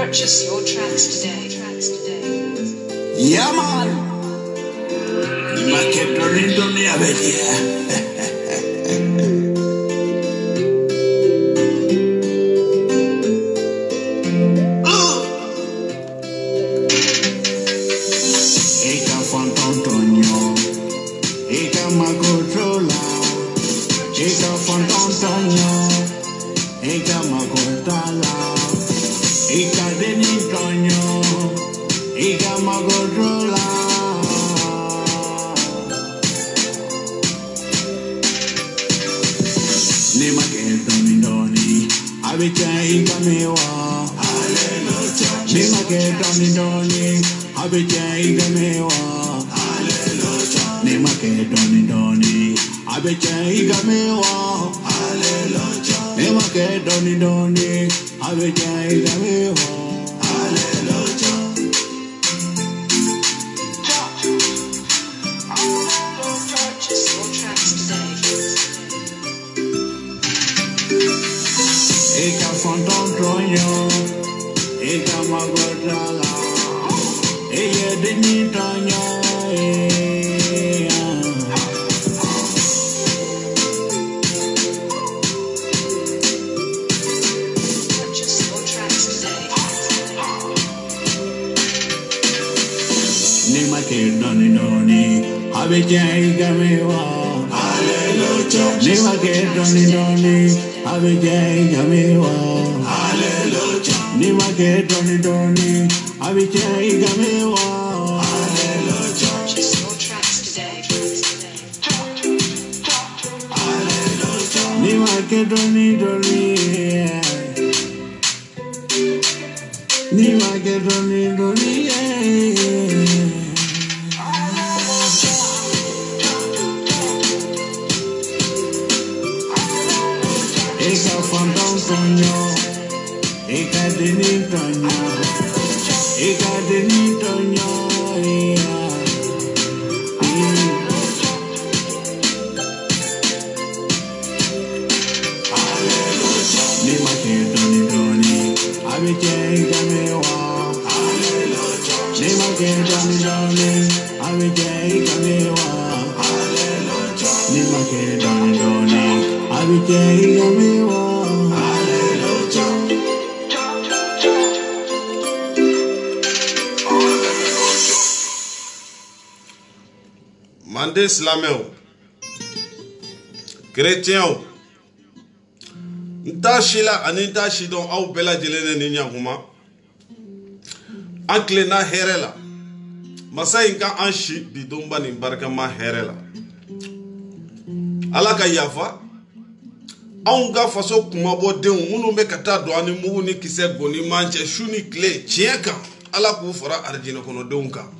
Purchase your tracks today. Tracks today. Yeah, man. Más yeah. abẹ́jẹ́ igami wọ alẹ́ lọ́jọ́. ẹ má kẹ́ dọ́nidọ́ni abẹ́jẹ́ igami wọ. Doni doni, abiche gamiwa. Hallelujah. Nimake doni doni, abiche gamiwa. Manden silamɛw kerecɛnw n t'a si la ani n t'a si dɔn aw bɛɛ lajɛlen ne ni ɲakuma an tilenna hɛrɛ la masa in ka an si bidonba nin barikama hɛrɛ la ala ka yafa anw ka faso kumabɔdenw minnu bɛ ka taa don ani mugu ni kisɛ goni man cɛ su ni tile tiɲɛ kan ala k'u fara arijinɛ kɔnɔdenw kan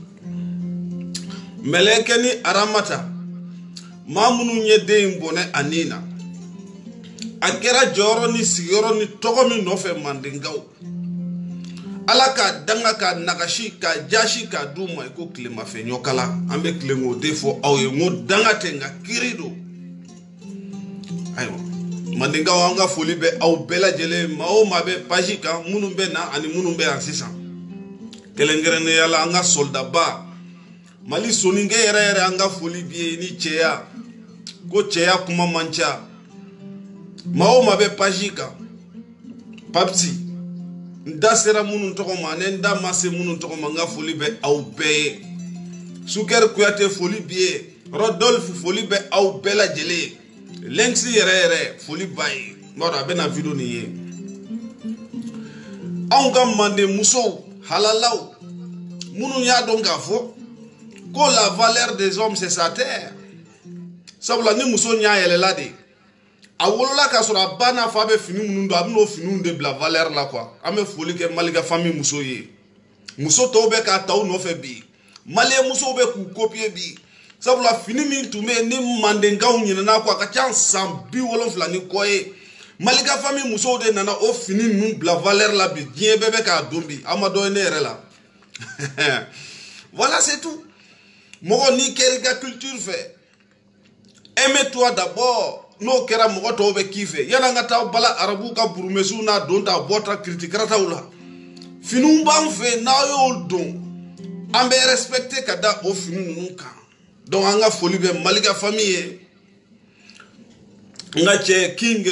mɛlɛkɛ ni aramata. Maa minnu ye den in bɔnɛ a na a kɛra jɔyɔrɔ ni sigiyɔrɔ ni tɔgɔ min nɔfɛ mandenkaw ala k'a danga k'a nagasi k'a jasi k'a d'u ma i ko tilemafɛ ɲɔkala an bɛ tilen k'o de fɔ aw ye n ko danga tɛ nka kiri don ayiwa mandenkaw an ka foli bɛ aw bɛɛ lajɛlen maa o maa bɛ paji kan minnu bɛ na ani minnu bɛ yan sisan kɛrɛnkɛrɛnnenya la an ka mali soninkɛ yɛrɛ yɛrɛ an ka foli bi ye ni cɛya ko cɛya kuma man ca maa o maa bɛ pasi kan papisi n da sera minnu tɔgɔ ma ne n da ma se minnu tɔgɔ ma n ka foli bɛ aw bɛɛ ye sukɛri kuyate foli bi ye rodolphe foli bɛ aw bɛɛ lajɛlen ye lɛnkisi yɛrɛ yɛrɛ foli ba ye n b'a dɔn a bɛ na video nin ye. Anw ka manden musow halalaw minnu y'a dɔn k'a fɔ ko la valeur des hommes c'est sa terre. Sabula ni muso ɲa yɛlɛla de a wolola k'a sɔrɔ a ba n'a fa bɛ fini minnu don a bɛ de bila valeur la quoi. An bɛ foli kɛ malika famille muso ye muso tɔw bɛ k'a ta u nɔfɛ bi. Maliyɛn musow bɛ k'u copier bi. Sabula fini min tun bɛ yen ni mandenkaw ɲinɛna kɔ a ka ca san bi wolonfila ni kɔ ye malika famille musow de nana o fini ninnu bila valeur la bi. Diɲɛ bɛɛ bɛ k'a don bi yɛrɛ la voilà c'est tout mɔgɔ n'i culture fɛ aime toi d'abord. N'o kɛra mɔgɔ tɔw bɛ k'i taa bala arabu ka burumesiw n'a don ta bɔ ta kiritikirataw la finiw b'an fɛ n'aw y'o don an bɛ o donc an ka foli famille ye n ka cɛ king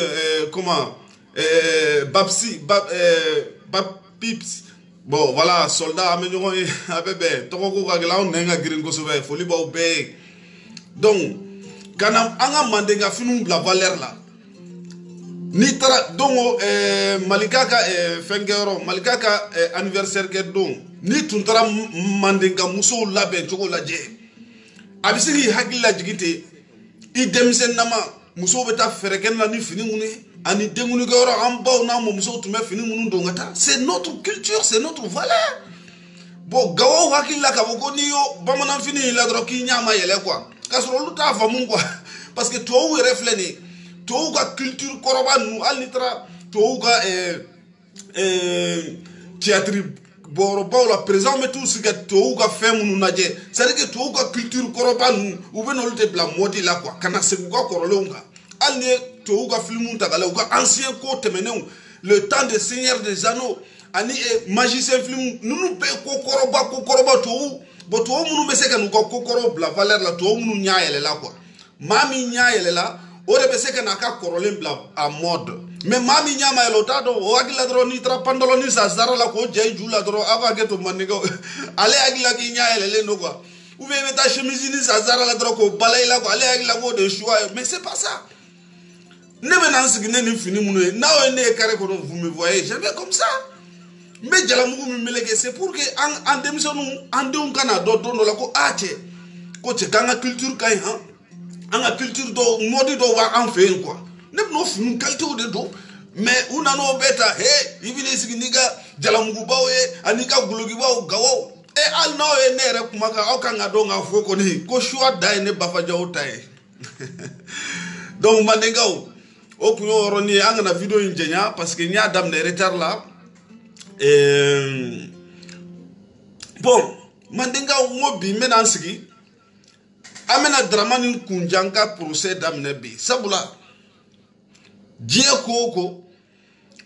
comment euh, babsi bab, babips bon voilà soldat an bɛ ɲɔgɔn ye a bɛ bɛn tɔgɔ ko ka gɛlɛn anw nɛn ka girin kosɛbɛ foli b'aw bɛɛ ye donc ka na an ka mandenka finiw bila valeur la n'i taara don o ɛɛ malika ka ɛɛ fɛnkɛyɔrɔ malika ka ɛɛ anniversaire kɛ don n'i tun taara M- mandenka musow labɛn cogo lajɛ a bɛ se k'i hakili lajigin ten i denmisɛn nama c'est notre culture c'est notre valeur. Bon gawo hakili la k'a fɔ y'o la dɔrɔn k'i ɲɛ ma yɛlɛ quoi t'a faamu parce que tubabuw yɛrɛ filɛ nin ye culture kɔrɔba ninnu hali n'i taara tubabuw ka théâtre la président t'u sigi ka tubabuw ka fɛn minnu lajɛ c'est à dire que tubabuw ka culture kɔrɔba ninnu u bɛ n'olu de la quoi ka na segin hali ni ye tubabuw ka filimuw ta k'a lajɛ u ka ancien ko tɛmɛnenw le temps de seigneur des anneaux ani magicien film. Ninnu bɛɛ ko kɔrɔba ko kɔrɔba tubabu bɔn tubabu minnu bɛ se ka n'u ka ko kɔrɔw bila valeur la tubabu minnu ɲɛ yɛlɛla quoi maa min ɲɛ yɛlɛla o de bɛ se ka n'a ka kɔrɔlen bila a mode. Mais maa min ɲɛ ma yɛlɛ o t'a dɔn o hakili la dɔrɔn n'i taara pantalon san zara la k'o ja i ju la dɔrɔn aw b'a kɛ to mandekaw ale hakili la k'i ɲɛ yɛlɛlen don quoi. Ou bien i bɛ taa chemise ni san zara la dɔrɔn k'o bala i la quoi. Ale hakili la k'o de ye mais c'est pas ça ne bɛ na n sigi ne ni fini minnu ye n'aw ye ne ye vous me voyez. Je vais comme ça. N bɛ jalamugu min meleke c'est pour que an an denmisɛnninw an denw kana dɔn la ko a cɛ k'an culture ka han an ka culture dɔw mɔdi dɔw b'an fɛ quoi. Ne bɛ n'o fini qualité de mais u nana o bɛɛ ta he i bɛ n'i sigi n'i ka jalamugubaw ye ani ka gulokibaw gawaw e hali n'aw ye ne yɛrɛ kumakan aw kan ka dɔn ne bafajaw ta donc o kun y'o yɔrɔnin ye an kana video in jɛnya parce que n y'a daminɛ retard la Eh, bon mandenkaw n ko bi n bɛna n sigi an bɛna daramani kunjan ka procès daminɛ bi. Sabula diɲɛ ko o ko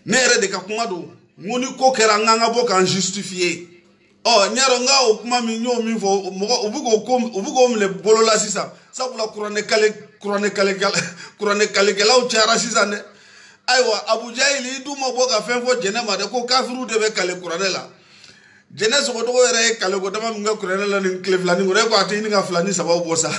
ne yɛrɛ de ka kuma don n ko ni ko kɛra n kan ka bɔ k'an justifier ɔ n y'a dɔn n ka o kuma min n y'o min fɔ mɔgɔ u bɛ k'o ko u bɛ k'o minɛ bolo la sisan sabula kuranɛ kale kuranɛ kale kuranɛ kalekɛlaw cayara sisan dɛ ayiwa abujahili i dun ma bɔ ka fɛn fɔ jɛnɛ ma dɛ ko kafiriw de bɛ kale kuranɛ la jɛnɛ sɔgɔtɔgɔ yɛrɛ ye kale ko dama min kɛ kuranɛ la nin tile filani kɔnɔ e ko a tɛ ɲini ka fila ni sabaw bɔ sa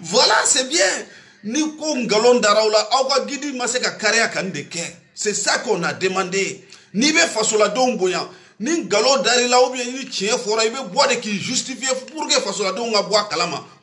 voilà c'est bien. Ni ko nkalon daraw la aw ka gidi ma se ka kariya kan de kɛ c'est ça qu'on a demandé. N'i bɛ fasoladenw bonya. Ni nkalon dar'i la ou bien ni tiɲɛ fɔra i bɛ bɔ de k'i justifier pour que fasoladenw ka bɔ a kalama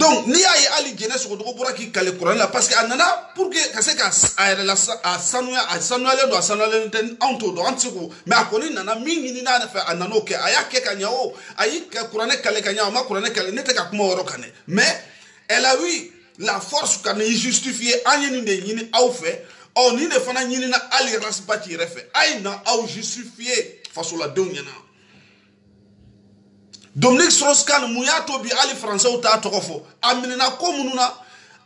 donc n'i y'a ye hali jɛnɛ sɔgɔtɔgɔ bɔra k'i kale kuranɛ la parce que a nana pour que ka se ka a yɛrɛ la a sanuya a sanuyalen don a sanuyalen tɛ anw t'o dɔn an tɛ se k'o mais a kɔni nana min n'a fɛ a nana o kɛ a y'a kɛ ka o a y'i ka kuranɛ kale ka ɲɛ a ma kuranɛ kale ne tɛ ka kuma o yɔrɔ kan dɛ mais elle a eu la force ka n'i justifier an ye nin de ɲini aw fɛ ɔ nin de fana ɲinina hali rasibati yɛrɛ fɛ a ye na aw justifier fasoladenw ɲɛna dominique strauss-kahn mun y'a to bi faransɛw t'a tɔgɔ fɔ a minɛna ko minnu na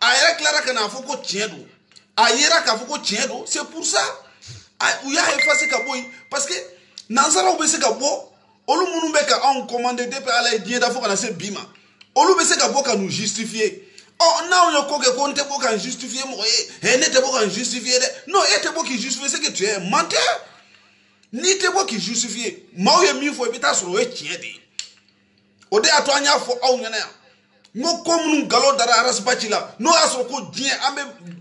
a yɛrɛ tilara ka n'a fɔ ko a c'est pour ça. U y'a effacer ka parce que nansaraw bɛ se ka bɔ olu minnu bɛ ka anw commandé depuis ala ye diɲɛ da fo na se olu bɛ se ka bɔ ka nous justifier. Ɔ n'anw ye ko kɛ ko n tɛ bɔ ka justifier ye ɛ ne justifier non e tɛ bɔ k'i justifier c'est que tu es menteur. N'i tɛ bɔ k'i justifier. Maaw ye min fɔ i bɛ taa de o de y'a to an y'a fɔ aw ɲɛna n ko ko dara arasibaci la. N'o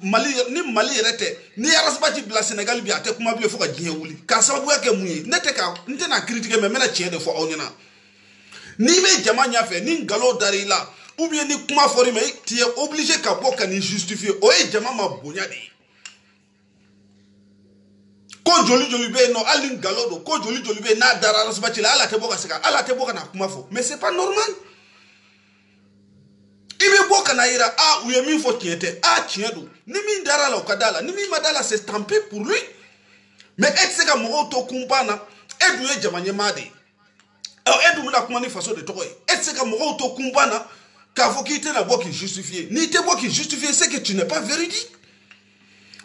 mali ni mali yɛrɛ tɛ ni arasibaci bila senegali bi a tɛ kuma bilen fo ka diɲɛ wuli k'a sababuya kɛ mun ye ne ka n tɛna critiquer mais n bɛna tiɲɛ de fɔ aw ɲɛna n'i bɛ jama ɲɛfɛ ni nkalon dara i la ni kuma fɔra i ma es obligé ka bɔ ka n'i justifier o ye jama ma bonya de. ye ko joli joli bɛ yen nɔ hali ni nkalon don ko joli joli bɛ n'a dara la hali a tɛ bɔ ka se ka hali a tɛ bɔ ka na kuma fɔ. Mais c'est pas normal. I bɛ bɔ ka na yira a u ye min fɔ tiɲɛ tɛ. A tiɲɛ don. Ni min dara la o ni min ma da c'est tant pour lui. Mais e tɛ se ka mɔgɔw to kunba na. E dun ye jama ɲɛmaa de ye. Ɔ e dun bɛna kuma ni faso de tɔgɔ ye. E tɛ se ka mɔgɔw to na k'a fɔ k'i tɛna bɔ k'i justifier. N'i tɛ bɔ k'i justifier c'est que tu n'es pas véridique.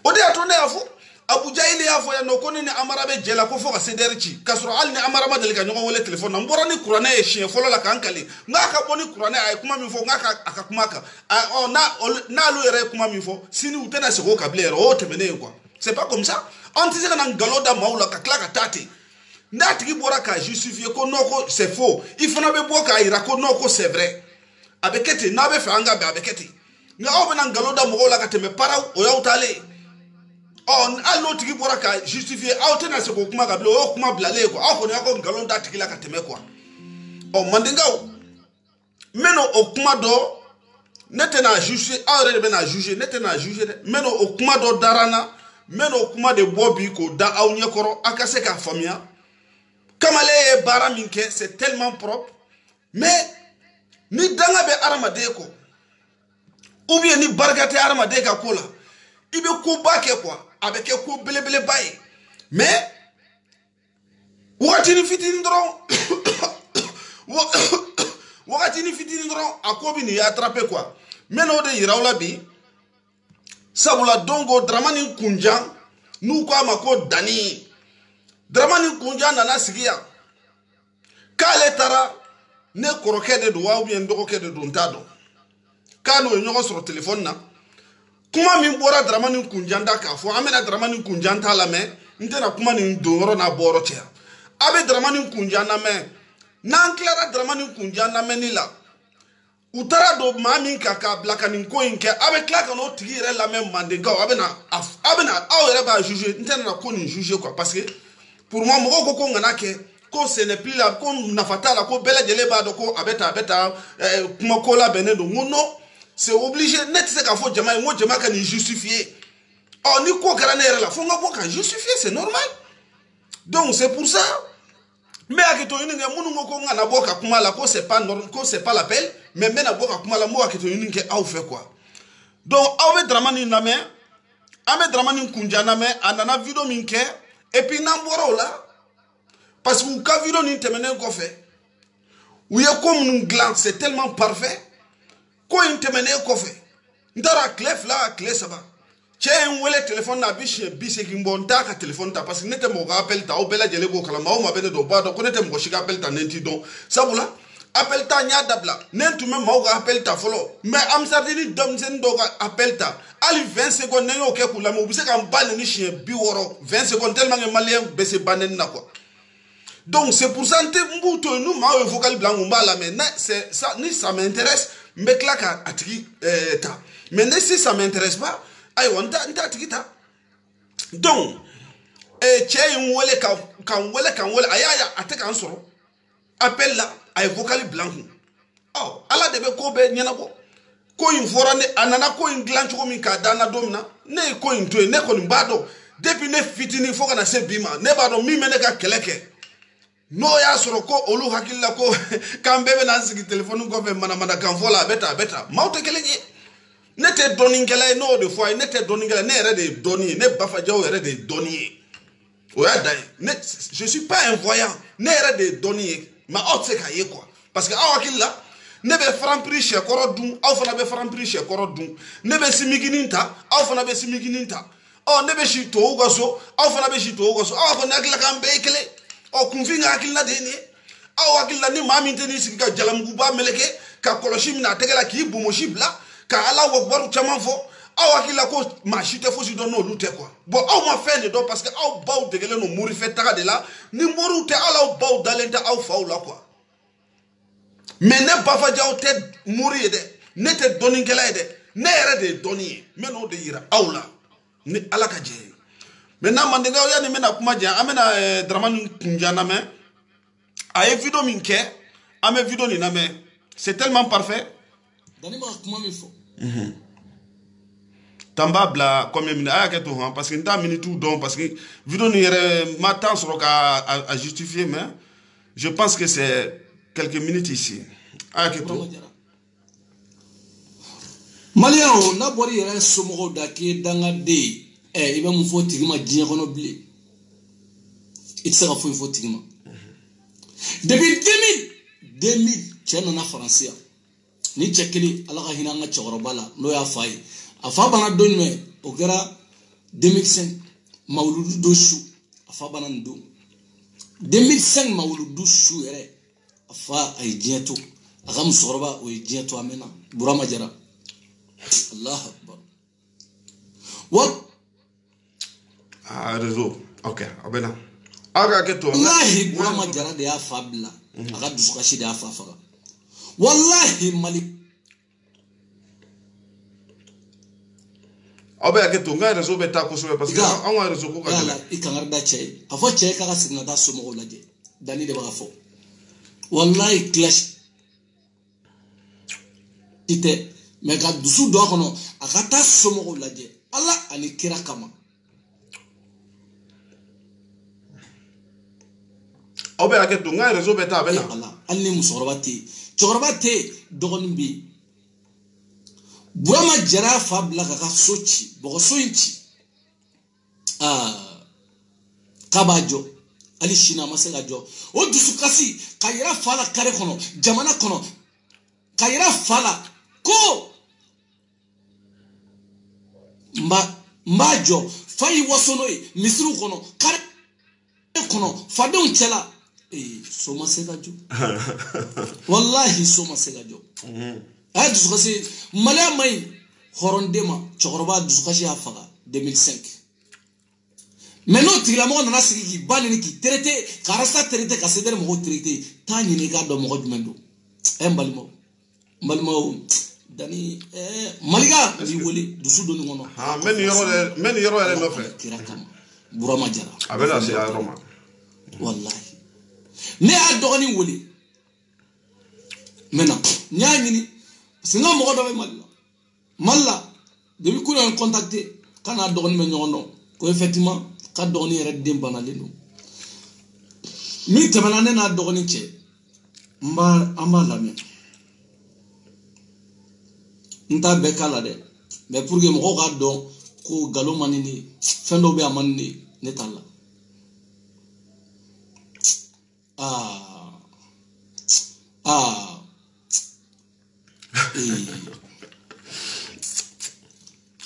O de y'a to ne y'a fɔ abuja ile y'a fɔ yan nɔ ko ne ni amara bɛ jɛ la ko fo ka sedɛri ci k'a sɔrɔ hali ni amara ma deli ka ɲɔgɔn wele telefɔni na. N bɔra ni kuranɛ ye siɲɛ fɔlɔ la k'an kale. N k'a ka bɔ ni kuranɛ a ye kuma min fɔ n k'a ka a ka kuma kan. Ɔ n'a olu- n'ale yɛrɛ ye kuma min fɔ sini u tɛna segin o kan bilen yɛrɛ o tɛmɛnen ye quoi. C'est pas comme ça. An tɛ se ka na nkalon da maaw la ka tila ka taa ten. N'a tigi bɔra k'a justifier ko non ko c'est faux. I fana bɛ bɔ k'a yira ko non ko c'est vrai. A bɛ kɛ ten. N'a bɛ fɛ an ka bɛn a bɛ kɛ ten. Nka aw bɛna nkalon da mɔgɔw la ka tɛmɛ paraw o y'aw taalen. ye ɔ hali n'o tigi bɔra ka justifier aw tɛna se k'o kuma bilen o y'o kuma bilalen ye quoi aw kɔni la ka tɛmɛ quoi. Ɔ mandenkaw n bɛna o kuma dɔ ne tɛna aw yɛrɛ de bɛna juger ne tɛna juger dɛ n bɛna o kuma dɔ de bɔ bi k'o da aw ɲɛkɔrɔ aw ka k'a c'est tellement propre. Mais ni danga bɛ adamaden kɔ ou bien ni barika tɛ adamaden ka ko la a bɛ kɛ ko belebeleba ye mais wagatinin fitinin dɔrɔn wa- wagatinin fitinin dɔrɔn a ko bɛ n'i attraper quoi? N bɛ n'o de yira aw sabula don ko daramani kunjan n'u ko a ma ko dani. Daramani kunjan nana ne kɔrɔkɛ de don wa n de don n t'a dɔn k'a n'o ye ɲɔgɔn sɔrɔ telefɔni na kuma min bɔra daramani kunjan da k'a fɔ an bɛna daramani kunjan ta lamɛn n tɛna kuma nin don yɔrɔ n'a bɔ yɔrɔ cɛ. A bɛ daramani kunjan lamɛn n'an tilara daramani kunjan lamɛnni la u taara don maa min kan k'a bila ka nin ko in kɛ. A bɛ tila ka tigi yɛrɛ lamɛn mandenkaw. A bɛna a bɛna aw yɛrɛ b'a juger. N tɛna na ko nin juger quoi. Parce pour moi mɔgɔw ko ko n kana kɛ. Ko ce n'est la ko nafa t'a la ko bɛɛ b'a dɔn ko a bɛ tan a bɛ tan. Ɛɛ labɛnnen don. Ko non. C'est obligé ne tɛ se k'a fɔ jama ye n ko nin justifier ɔ ni ko kɛra ne la c'est normal donc c'est pour ça n bɛ hakili to ɲini kɛ minnu ko ko n kana bɔ kuma la ko c'est pas normal ko c'est pas la peine mais n bɛna la n quoi donc aw bɛ daramani lamɛn an bɛ daramani kunja lamɛn a nana video min kɛ et puis n'an bɔra o la parce que u ka nin c'est tellement parfait ko in tɛmɛnen kɔfɛ n taara tile fila tile saba. Cɛ ye n wele telefɔni na a bi siɲɛ bi segin bɔ n t'a ka telefɔni ta parce que ne appel ta aw bɛɛ lajɛlen b'o ma bɛ ne appel ta ne t'i dɔn sabula appel ta n y'a dabila ne tun bɛ maaw ka appel ta fɔlɔ mais amisardini denmisɛnnin dɔw ta. Hali 20 secondes ne y'o kɛ k'u lamɛn u bɛ se ka n ba neni siɲɛ bi wɔɔrɔ 20 secondes tellement que maliyɛn bɛ se na quoi donc c'est pour ça n tɛ n vocal bila n kun ni ça m'intéresse n bɛ tila ka a tigi ta. Mais ne si ça m'intéresse pas ayiwa n t'a n t'a tigi cɛ ye wele ka ka n wele ka n wele a y'a ye a tɛ ka n sɔrɔ appel la a ye vocal bila n kun ɔ ala de bɛ ko bɛɛ ɲɛnabɔ ko in fɔra ne a nana ko in dilan cogo min k'a da na don min na. Ne ye ko in to yen ne kɔni b'a dɔn depuis ne fitinin fo ka na se bi ma ne b'a dɔn min bɛ ne ka kɛlɛ kɛ n'o y'a sɔrɔ ko olu hakili la ko k'an bɛɛ bɛna an sigi telefɔni kɔfɛ manamanakan fɔ la a bɛ tan a bɛ tan ne tɛ dɔnnikɛla ye n'o de fɔ a ye ne tɛ ne yɛrɛ de ye dɔnni ye ne bafajaw yɛrɛ de ye ye ne je suis pas un voyant ne yɛrɛ de ye dɔnni ye se k'a ye quoi parce que aw hakili la ne bɛ faranpiri sɛkɔrɔ dun aw fana bɛ faranpiri sɛkɔrɔ dun ne bɛ simikinin aw fana bɛ simikinin ta ɔ ne bɛ si tubabuw ka so aw fana bɛ si tubabuw aw kɔni hakili la k'an kunfin ka hakilina de ye nin ye aw hakili la ni maa min tɛ n'i sigi ka jalamuguba meleke ka kɔlɔsi minɛ a tɛgɛ la k'i bomosi bila ka ala wakubaru caman fɔ aw hakili la ko maa si tɛ fosi dɔn n'olu tɛ quoi bon aw ma fɛn de dɔn parce aw baw degelen don morifɛ taga de la ni moriw tɛ hali aw baw dalen tɛ aw faw la quoi mais ne bafajaw tɛ mori ye dɛ ne tɛ dɔnnikɛla ye dɛ ne yɛrɛ de ye dɔnni ye n bɛ n'o de yira aw la ni ala ka jɛ ye maintenant mandenkaw yanni n bɛna kuma jɛ an bɛna ɛɛ daramani kunjan lamɛn a ye video min kɛ an bɛ video nin lamɛn c'est tellement parfait. Dani bɛ ka kuma min fɔ tan b'a bila combien minutes? A y'a kɛ to hɔn parce que n t'a minutes dɔn parce que video nin yɛrɛ ma temps sɔrɔ ka a, a justifier mais je pense que c'est quelques minutes ici. A y'a kɛ to maliyɛnw n'a bɔra i yɛrɛ somɔgɔw da k'i ye dangaden ye ɛ i bɛ mun fɔ o tigi ma diɲɛ kɔnɔ bilen i tɛ se ka foyi fɔ tigi ma depuis 2000 2000 cɛ nana faransi yan ni cɛ kelen ala ka hinɛ an ka cɛkɔrɔba la n'o y'a fa ye a fa banna don jumɛn o kɛra 2005 mawuludu don su a fa banna nin don 2005 mawuludu su yɛrɛ a fa a ye diɲɛ to. A ka musokɔrɔba o ye diɲɛ to a mɛnna burama jara akbar. Wa ah réseau ok a bɛ na aw ka hakɛ to wallahi burama jara de y'a fa bila a ka dusukasi de y'a fa faga wallahi mali aw bɛ hakɛ to n ka réseau bɛ taa kosɛbɛ parce que anw ka réseau ko ka gɛlɛn i kangari da cɛ ye a fɔ cɛ ye k'a ka segin ka taa somɔgɔw lajɛ dani de b'a fɔ wallahi kilasi i tɛ mɛ ka dusu don a kɔnɔ a ka taa somɔgɔw lajɛ ala ani kira kama aw bɛ hakɛ to n ka réseau bɛ taa a bɛ na ala hali ni musokɔrɔba tɛ yen cɛkɔrɔba tɛ yen dɔgɔnin bɛ yen burama jara fa bila ka ka so ci bɔgɔso in ci aa k'a b'a jɔ hali sini a ma se ka jɔ o dusukasi ka yira fa la kare kɔnɔ jamana kɔnɔ ka yira fa la ko. N b'a n b'a jɔ fa y'i waso n'o ye misiriw kɔnɔ kare kɔnɔ fadenw cɛla ee so ma se ka jɔ walahi so ma se ka jɔ a ye dusukasi maloya ma ɲi hɔrɔnden ma cɛkɔrɔba dusukasi y'a faga 2005 mɛ n'o tigilamɔgɔ nana sigi k'i ba nini k'i terete ka arasa terete ka sedɛrɛ mɔgɔw terete t'a ɲini i k'a dɔn mɔgɔ jumɛn don ɛ n balimaw n balimaw dani ɛɛ maliga b'i wele dusu donni kɔnɔ ah n bɛ nin yɔrɔ yɛrɛ n bɛ nin yɔrɔ yɛrɛ nɔfɛ kira kama. Burama jara. A bɛ na se a yɔrɔ ma wallahi ne y'a dɔgɔnin wele. Mɛ na n y'a ɲini. Parce que n ka mɔgɔ dɔ bɛ mali la. Mali la depuis kunu ye n contacté k'a n'a dɔgɔnin bɛ ɲɔgɔn dɔn. Ko effectivement k'a dɔgɔnin yɛrɛ den banalen don. Min tɛmɛna ne n'a dɔgɔnin cɛ n b'a an b'a lamɛn. N t'a bɛɛ k'a la dɛ. Mɛ pour que mɔgɔw k'a dɔn ko nkalon man di ne ye. Fɛn dɔw bɛ yen a man di ne ye. Ne t'a la Ah. Ah.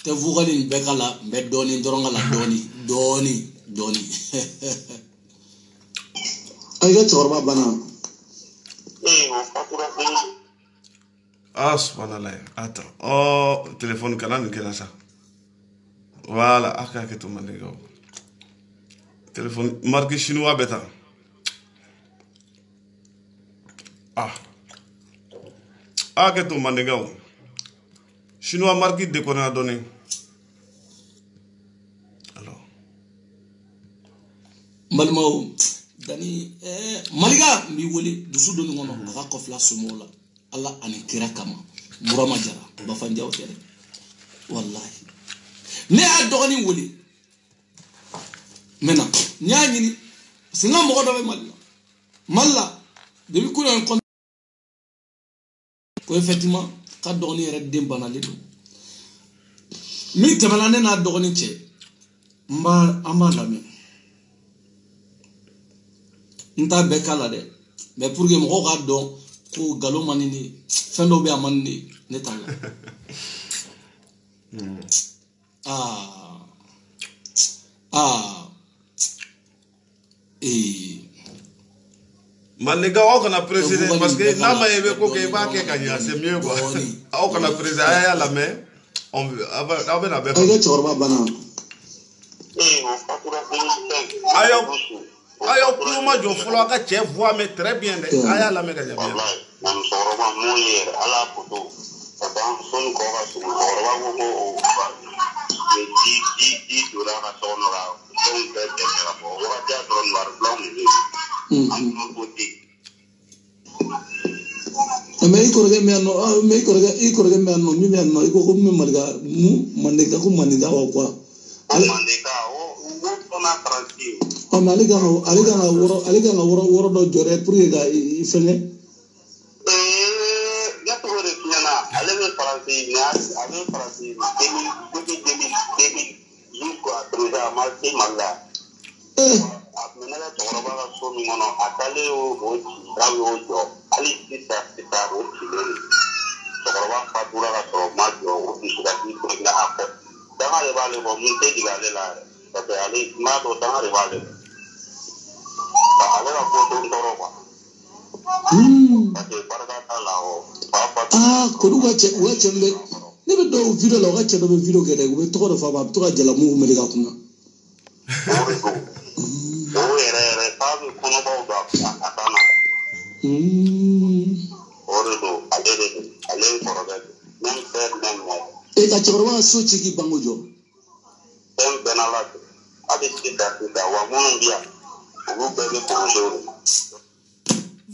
Tɛ vugani nin bɛɛ k'a la n bɛ dɔɔni dɔrɔn k'a la dɔɔni dɔɔni dɔɔni a ka cɛkɔrɔba banna ah subhanallah attends oh téléphone kana nin kɛra sa voilà a ka hakɛ to mandekaw téléphone marque chinois bɛ ah a hakɛ to mandekaw chinois marque déconné dɔɔni alors balimaw dani ɛɛ maliga n b'i dusu donni kɔnɔ a ka kɔfila somɔgɔw la ala ani kira kama burama jara bafanjaw tɛ dɛ walahi ne y'a dɔgɔnin wele mɛ na n y'a ɲini parce que n ka mɔgɔ dɔ bɛ mali la ko effectivement k'a dɔgɔnin yɛrɛ den banalen don. Min tɛmɛna ne n'a dɔgɔnin cɛ n b'a an b'a lamɛn. N t'a bɛɛ k'a la dɛ. Mais pour que mɔgɔw k'a dɔn ko nkalon man di ne ye fɛn dɔw bɛ yen a man di ne ye ne t'a la. Ee mandekaw aw kana Dɔnku, parce que n'a ma ye i bɛ ko kɛ i dɔɔni, b'a kɛ ka ɲɛ dɔɔni, c'est mieux quoi. Dɔɔni. aw kana préciser a y'a lamɛn on aw bɛ- aw bɛna bɛɛ a cɛkɔrɔba banna y'aw a y'aw kulo ma jɔ fɔlɔ a ka cɛ voix mɛn très bien dɛ a y'a lamɛn ka ɲɛ bien. Wallahi na musokɔrɔba mun ye yɛrɛ ala y'a koto ka ban sɔnni kɔ ka surun musokɔrɔba ko ko o ni ji ji ji donna a ka so kɔnɔ ka fɛnw bɛɛ dɛsɛ ka bɔ o wagati y'a sɔrɔ nugari filaw de bɛ yen ten mɛ i kɔrɔkɛ min yan nɔ ah, mɛ i kɔrɔkɛ i kɔrɔkɛ min yan nɔ min bɛ yan nɔ i ko ko min bɛ maninka mun maninka ko maninka wa quoi a ale mandeka o o sɔnna faransi ɔ mɛ ale kan ka ale kan ka wɔrɔ ale kan ka wɔrɔ wɔrɔ dɔ jɔ dɛ pour que ka i fɛngɛ ee ne tɔgɔ de fi ɲɛna ale bɛ faransi mɛ a bɛ faransi demi depuis demi demi jusqu'à présent a ma se mali la a tun bɛ ne ka cɛkɔrɔba min kɔnɔ a taalen o o. ci jɔ hali sisan sisan o cilen don cɛkɔrɔba fatura ka sɔrɔ o ma jɔ o dusukasi kurekila a kɔ danga de b'ale kɔ mun tɛ jigin ale la yɛrɛ parce que ale n b'a dɔn danga de b'ale Ka ale ka ko to n tɔɔrɔ kuwa Hmm. parce que barika t'a la o fa fatura aa kɔni u ka cɛ u ka cɛ min bɛ ne bɛ dɔw video la u ka cɛ dɔ bɛ video kɛ dɛ u bɛ tɔgɔ dɔ fɔ a ma a bɛ to ka jalamugu mele ka kunna o de don o yɛrɛ yɛrɛ f'a bɛ kɔnɔbaw don a a kan na Hmm. O de don ale de don ale ye kɔrɔkɛ don même père même mère e ka cɛkɔrɔba ka so ci k'i bango jɔ fɛn bɛɛ n'ala don hali sisan sisan wa minnu bɛ yan olu bɛɛ bɛ kɔrɔsiw de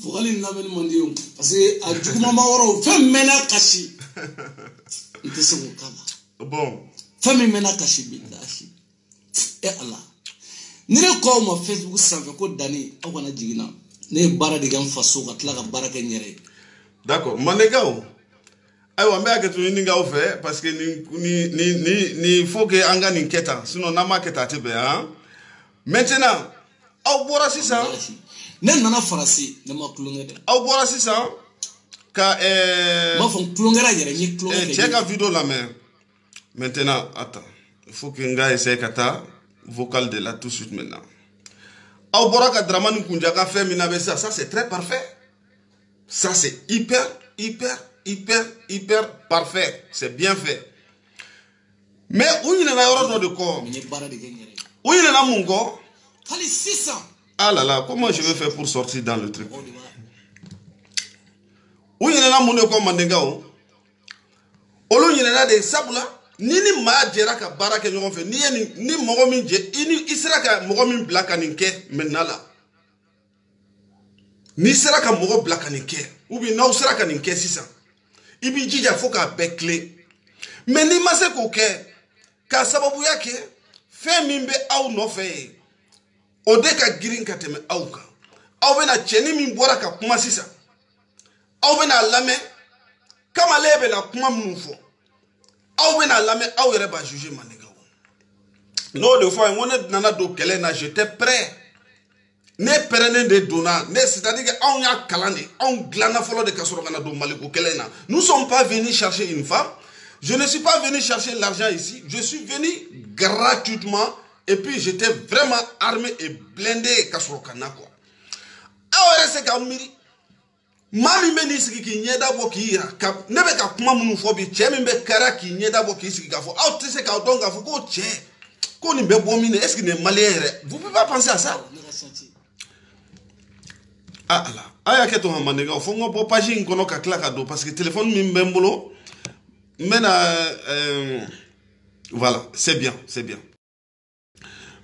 fɔgali in lamɛnni man di o parce que a jugumama wɔrɔ fɛn mɛnna kasi n tɛ se k'o k'a la fɛn min mɛnna kasi bilahi e ala ni ne k'aw ma facebook sanfɛ ko danni aw kana jigin na ne ye baara de kɛ n faso ka tila ka baara kɛ n yɛrɛ ye. D'accord. Mandekaw ayiwa n bɛ hakɛto ɲini aw fɛ parce que nin ni ni ni ni faut que an ka nin kɛ tan. Sinon n'an m'a kɛ tan a tɛ bɛn han maintenant aw bɔra sisan ne nana farasi ne ma tulonkɛ dɛ aw bɔra sisan ka n ɛɛ b'a fɔ n tulonkɛra yɛrɛ n ye tulonkɛ Eh, kɛ. cɛ ka video lamɛn maintenant attends. Il faut que n ka essayer ka taa vocal de la tout de suite maintenant aw bɔra ka dramani kunjakan fɛn min sisan ça c'est très parfait. Ça c'est hyper hyper hyper hyper parfait. C'est bien fait. Mais u ɲinɛna yɔrɔ dɔ de kɔ u ɲinɛna mun kɔ hali sisan ah là là comment je vais faire pour sortir dans le truc? U ɲinɛna mun de kɔ mandenkaw olu ɲinɛna de sabula ni ni maa jɛra ka baara kɛ ɲɔgɔn fɛ? N'i ye nin ni mɔgɔ min jɛ i ni i sera ka mɔgɔ min bila ka nin kɛ maintenant la. N'i sera ka mɔgɔ bila ka nin kɛ ou bien n'aw sera ka nin kɛ sisan i b'i jija fo k'a bɛɛ tilen mais n'i ma se k'o kɛ k'a sababuya kɛ fɛn min bɛ aw nɔfɛ ye o de ka girin ka tɛmɛ aw kan. Aw bɛna cɛni min bɔra ka kuma sisan aw bɛna lamɛn kamalen bɛna kuma minnu fɔ aw bɛna lamɛn aw yɛrɛ b'a juger mandekaw n'o de fɔ a ye n nana don kɛlɛ na j'étais prêt. Ne pɛrɛnnen de donna. Ne c'est à dire que anw y'a kalan de anw dilanna fɔlɔ de ka sɔrɔ ka maliko kɛlɛ na. Nous sommes pas venus chercher une femme. Je ne suis pas venu chercher l'argent ici. Je suis venu gratuitement. Et puis j'étais vraiment armé et blindé ka sɔrɔ ka na quoi. Aw yɛrɛ se k'aw maa min bɛ n'i sigi k'i ɲɛda bɔ k'i yira ka ne bɛ ka kuma minnu fɔ bi cɛ min bɛ kɛra k'i ɲɛda bɔ k'i sigi k'a fɔ aw tɛ se k'a dɔn k'a fɔ ko cɛ ko nin bɛ bɔ min na est ce que nin ye maliyɛn yɛrɛ vous pouvez pas penser à ça ah ala a to ka mandenkaw fo n ka bɔ in ka parce que téléphone min voilà. C'est bien c'est bien.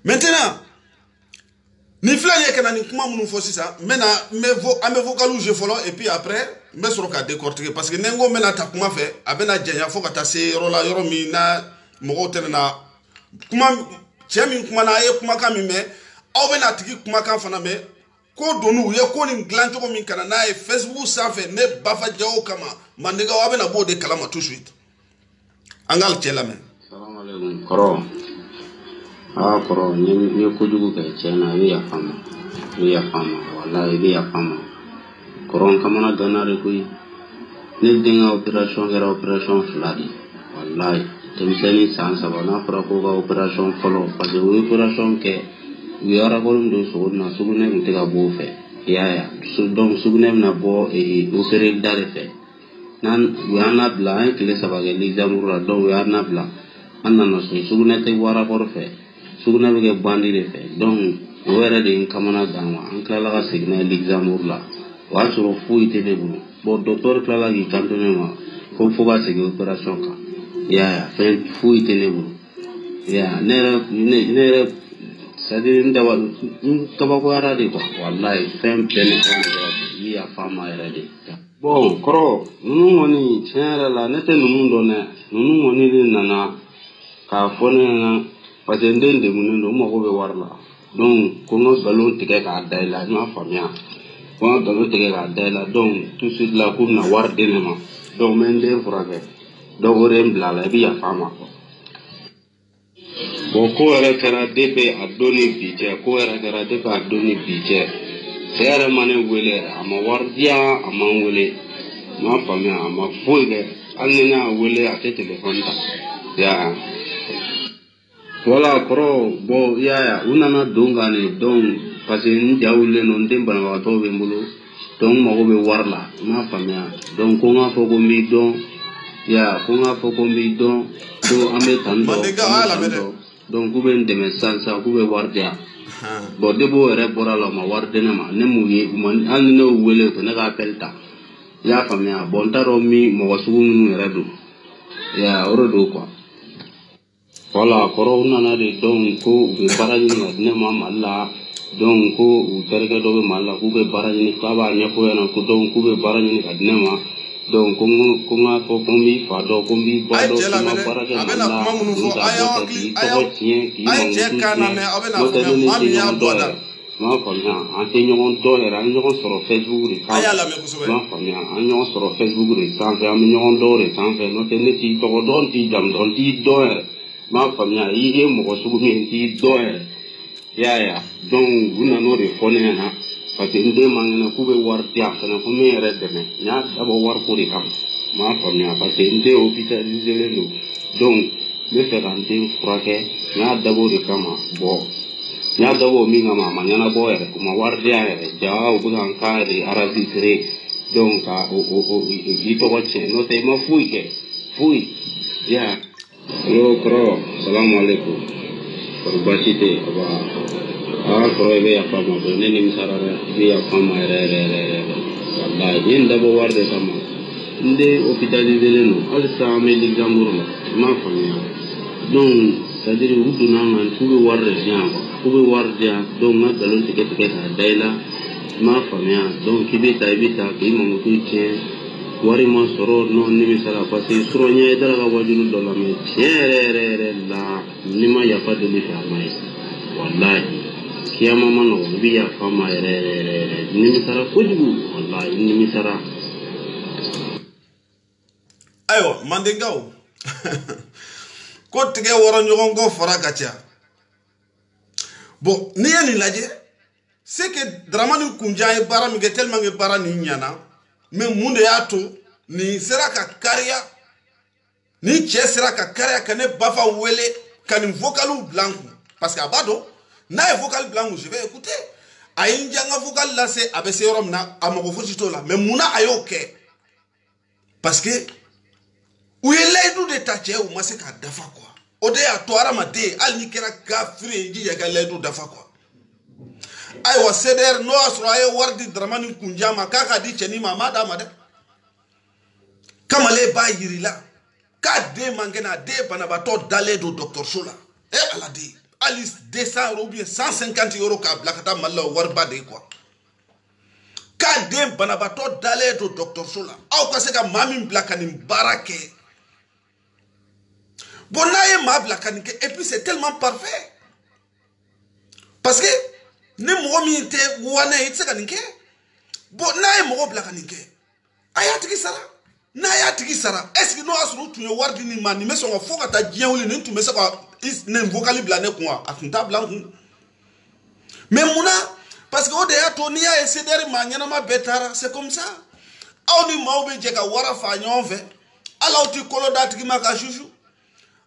Maintenant nin filɛ nin ye ka na nin kuma minnu fɔ sisan n bɛna n bɛ vo an bɛ vocaliw je fɔlɔ et puis après n bɛ sɔrɔ ka décortiquer parce que ni n ko n bɛna ta kuma fɛ a bɛna janya fo ka taa se yɔrɔ la yɔrɔ min na mɔgɔw tɛna na kuma cɛ min kumana a ye kumakan min mɛn aw bɛna a tigi kumakan fana mɛn ko donu u ye ko nin dilan cogo min kana n'a ye facebook sanfɛ ne bafa jago kama mandenkaw aw bɛna b'o de kalama tout de suite. An ka cɛ lamɛn. Salamaleykum kɔrɔ aa kɔrɔ ni ye kojugu kɛ tiɲɛ na i bɛ yafa ma i bɛ yafa ma wala i bɛ yafa ma kɔrɔ n kamana gana de koyi ne den ka operation kɛra operation fila de ye walahi denmisɛnnin san saba n'a fɔra ko ka operation fɔlɔ parce que o ye operation kɛ u ye arakɔli min don sogo na sugunɛ tun tɛ ka bɔ o fɛ i y'a ye donc sugunɛ bɛna bɔ opéré da de fɛ n'an u y'an labila an ye tile saba kɛ l'examen la donc u y'an labila an nana so sugunɛ tɛ bɔ arakɔri fɛ sugunɛ bɛ kɛ bandi de fɛ donc o yɛrɛ de ye n kamana gan wa an tilala ka segin n'a ye l'examen la o y'a sɔrɔ foyi tɛ ne bolo bon docteur tilala k'i kanto ne ma ko fo ka segin opération kan i y'a ye fɛn foyi tɛ ne bolo i y'a ye ne yɛrɛ ne ne yɛrɛ c'est à dire n daba n kabakoyara de quoi walayi fɛn bɛɛ ne fɛn kɛra i yafa n ma yɛrɛ de bon kɔrɔ ninnu kɔni tiɲɛ yɛrɛ la ne tɛ ninnu dɔn dɛ ninnu kɔni de nana k'a fɔ ne ɲɛna parce que n den don n mago bɛ wari la donc ko n ka nkalon tigɛ k'a da i la i m'a faamuya ko n ka nkalon tigɛ k'a da i la donc tout de suite la k'u bɛna wari di ne ma donc n bɛ n den furakɛ donc o de ye n bila a la i bɛ yafa n ma bon ko yɛrɛ kɛra depuis a don ni bi cɛ ko yɛrɛ kɛra depuis a don ni bi cɛ cɛ yɛrɛ ma ne wele. A ma wari di yan a ma n wele n m'a faamuya a ma foyi kɛ hali ni ne y'a. wele a tɛ telefɔni ta wala kɔrɔ bɔn i y'a ye u nana don kan ne donc parce que n ja wulilen don n den banabagatɔw bɛ n bolo donc n mago bɛ wari la n m'a faamuya donc ko n k'a fɔ ko n b'i dɔn y'a ko n k'a fɔ ko n b'i dɔn ko an bɛ tan Mandeka, an ah, bɛ tan tɔ donc k'u bɛ n dɛmɛ sisan sisan k'u bɛ wari di yan bɔn debo yɛrɛ bɔra la o ma wari di ne ma ne m'u ye u ma hali ni ne y'u wele ko ne ka appel ta i y'a faamuya bɔn n t'a dɔn min mɔgɔ sugu minnu yɛrɛ don y'a o de don quoi wala kɔrɔw nana de dɔn ko u bɛ baara ɲini ka di ne ma mali la dɔn ko u terikɛ dɔ bɛ mali la k'u bɛ baara ɲini k'a b'a ɲɛfɔ ɲɛna ko dɔn k'u bɛ baara ɲini ka di ne ma dɔn ko n ko n k'a fɔ ko n b'i fa dɔn ko n b'i ba dɔn cɛ k'i ma baara kɛ mali la n ta a y'aw bɔ tɛ hakili- k'i tɔgɔ tiɲɛ k'i kan tiɲɛ n'o tɛ ne ni tɛ ɲɔgɔn dɔ dɔn yɛrɛ n m'a faamuya an tɛ ɲɔgɔn dɔn yɛrɛ an ye ɲɔgɔn sɔrɔ facebook de kan n m'a faamuya an ye ɲɔgɔn sɔrɔ facebook de sanfɛ an bɛ ɲɔgɔn dɔn o de sanfɛ n'o tɛ ne t'i tɔgɔ dɔn n t'i jamu dɔn n t'i dɔn yɛrɛ n m'a faamuya i ye mɔgɔ sugu min ye n t'i dɔn yɛrɛ i y'a. Ye donc u nan'o de fɔ ne ɲɛna parce que n den man kɛnɛ k'u bɛ wari di yan fɛnɛ ko n bɛ n yɛrɛ dɛmɛ n y'a dabɔ wariko de kama m'a faamuya parce que n den hospitaliselen don donc n bɛ fɛ ka n den furakɛ n y'a dabɔ o de kama bon n y'a dabɔ o min kama a ma ɲɛnabɔ yɛrɛ u ma wari di yan yɛrɛ ja u bɛ ka n ka de enregistré donc ka o o o i i tɔgɔ tiɲɛ n'o tɛ i ma foyi kɛ foyi i y'a ye allo kɔrɔ salamaleykum kɔrɔ baasi tɛ yen aa kɔrɔ i bɛ yafa n ma koyi ne nimisara dɛ i bɛ yafa n ma yɛrɛ yɛrɛ yɛrɛ yɛrɛ walayi n ye n dabɔ wari de kama n den hospitaliselen don hali sisan an bɛ luxembourg la i m'a faamuya donc c'est à dire u donna an kan k'u bɛ wari de di yan k'u bɛ wari n wari ma sɔrɔ non nimisala parce que surɔ ɲɛ i taara ka wajulu dɔ lamɛn tiɲɛ yɛrɛ yɛrɛ yɛrɛ la n'i ma yafa deli fɛ a ma ye walahi kiyama ma nɔgɔ i bi yafa ma yɛrɛ yɛrɛ yɛrɛ yɛrɛ nimisara kojugu walahi nimisara ayiwa mandenkaw ko tigɛ wɔrɔ ɲɔgɔn kɔ fara ka ca. Bɔn n'i ye nin lajɛ c'est que daramani kunjan ye baara min kɛ tellement que baara nin ɲana mais mun de y'a to nin sera ka kariya ni cɛ sera ka kariya ka ne bafa wele ka nin vocaliw bila kun parce que a b'a dɔn n'a ye vocal bila kun je vais écouter. A ye n diya n ka vocal lase a bɛ se yɔrɔ min na a mago fosi t'o la mais munna a y'o kɛ parce que u ye layidu de ta cɛ u ma se k'a dafa quoi o de y'a to hadamaden hali n'i kɛra kafiri ye i jija i ka layidu dafa kuwa ayiwa cdr n'o y'a sɔrɔ a ye wari di daramani kunjan ma k'a ka di cɛnin ma a m'a d'a ma b'a yir'i la k'a den man kɛnɛ a den banabaatɔ dalen don dɔgɔtɔrɔso la e ala de hali euros ou bien cent cinquante euros k'a bila ka taa mali la o de ye kuwa k'a den banabaatɔ dalen don dɔgɔtɔrɔso la aw ka se ka maa min bila et puis c'est tellement parfait. Parce que ni mɔgɔ min tɛ wane i tɛ se ka nin kɛ. Bon n'a ye mɔgɔ bila ka nin kɛ a y'a tigi sara. N'a y'a tigi sara que n'o y'a sɔrɔ u tun ye wari di nin ma? Nin bɛ sɔn ka fo ka taa diɲɛ wuli nin tun bɛ se ka nin vocali bila ne kun wa? A tun t'a bila n kun. Mais munna parce que o de y'a to n'i y'a ye cdr maa ɲɛnama bɛɛ taara c'est comme ça. Aw ni maaw bɛ jɛ ka wara fara ɲɔgɔn fɛ. Hali aw ti kolo d'a tigi ma ka susu